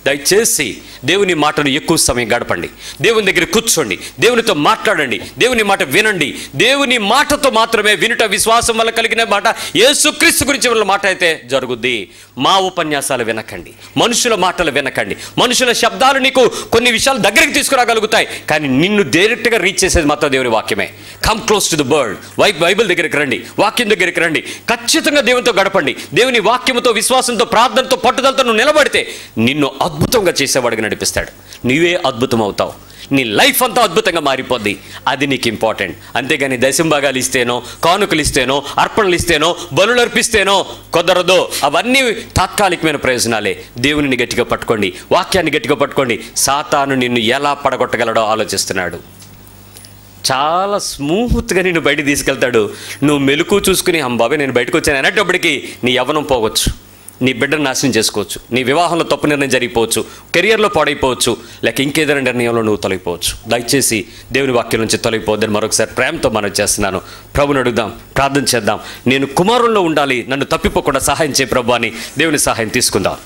Speaker 1: దయచేసి దేవుని మాటను ఎక్కువ సమయం గడపండి. దేవుని దగ్గర కూర్చోండి. దేవునితో మాట్లాడండి. దేవుని మాట వినండి. దేవుని మాటతో మాత్రమే వినుట విశ్వాసం వల్ల కలిగిన మాట యేసుక్రీస్తు గురించి వాళ్ళ మాట అయితే జరుగుద్ది. మా ఉపన్యాసాలు వినకండి. మనుషుల మాటలు వినకండి. మనుషుల శబ్దాలు నీకు కొన్ని విషయాలు దగ్గరికి తీసుకురాగలుగుతాయి. కానీ నిన్ను డైరెక్ట్గా రీచ్ చేసేది మాత్రం దేవుని వాక్యమే. Come close to the word why Bible దగ్గరికి రండి. వాక్యం దగ్గరికి రండి. ఖచ్చితంగా దేవునితో గడపండి. దేవుని వాక్యముతో విశ్వాసంతో ప్రార్థనతో పట్టుదలతో నువ్వు నిలబడితే నిన్ను అద్భుతంగా చేసేవాడికి నడిపిస్తాడు. నీవే అద్భుతం అవుతావు నీ లైఫ్ అంతా అద్భుతంగా మారిపోద్ది. అది నీకు ఇంపార్టెంట్. అంతేగాని దశంభాగాలు ఇస్తేనో కానుకలు ఇస్తేనో అర్పణలు ఇస్తేనో బలులు అర్పిస్తేనో కుదరదో. అవన్నీ తాత్కాలికమైన ప్రయోజనాలే. దేవునిని గట్టిగా పట్టుకోండి. వాక్యాన్ని గట్టిగా పట్టుకోండి. సాతాను నిన్ను ఎలా పడగొట్టగలడో ఆలోచిస్తున్నాడు. చాలా స్మూత్గా నిన్ను బయట తీసుకెళ్తాడు. నువ్వు మెలకు చూసుకుని అంబాబే నేను బయటకు వచ్చాను అనేటప్పటికీ నీ యవ్వనం పోవచ్చు. నీ బిడ్డను నాశనం చేసుకోవచ్చు. నీ వివాహంలో తప్పు నిర్ణయం జరిగిపోవచ్చు. కెరియర్లో పాడైపోవచ్చు. లేక ఇంకేదైనా నిర్ణయంలో నువ్వు తొలగిపోవచ్చు. దయచేసి దేవుని వాక్యం నుంచి తొలగిపోద్దని మరొకసారి ప్రేమతో మనం చేస్తున్నాను. ప్రభుని అడుగుదాం ప్రార్థన చేద్దాం. నేను కుమారుల్లో ఉండాలి నన్ను తప్పిపోకుండా సహాయం చేయ ప్రభు అని దేవుని సహాయం తీసుకుందాం.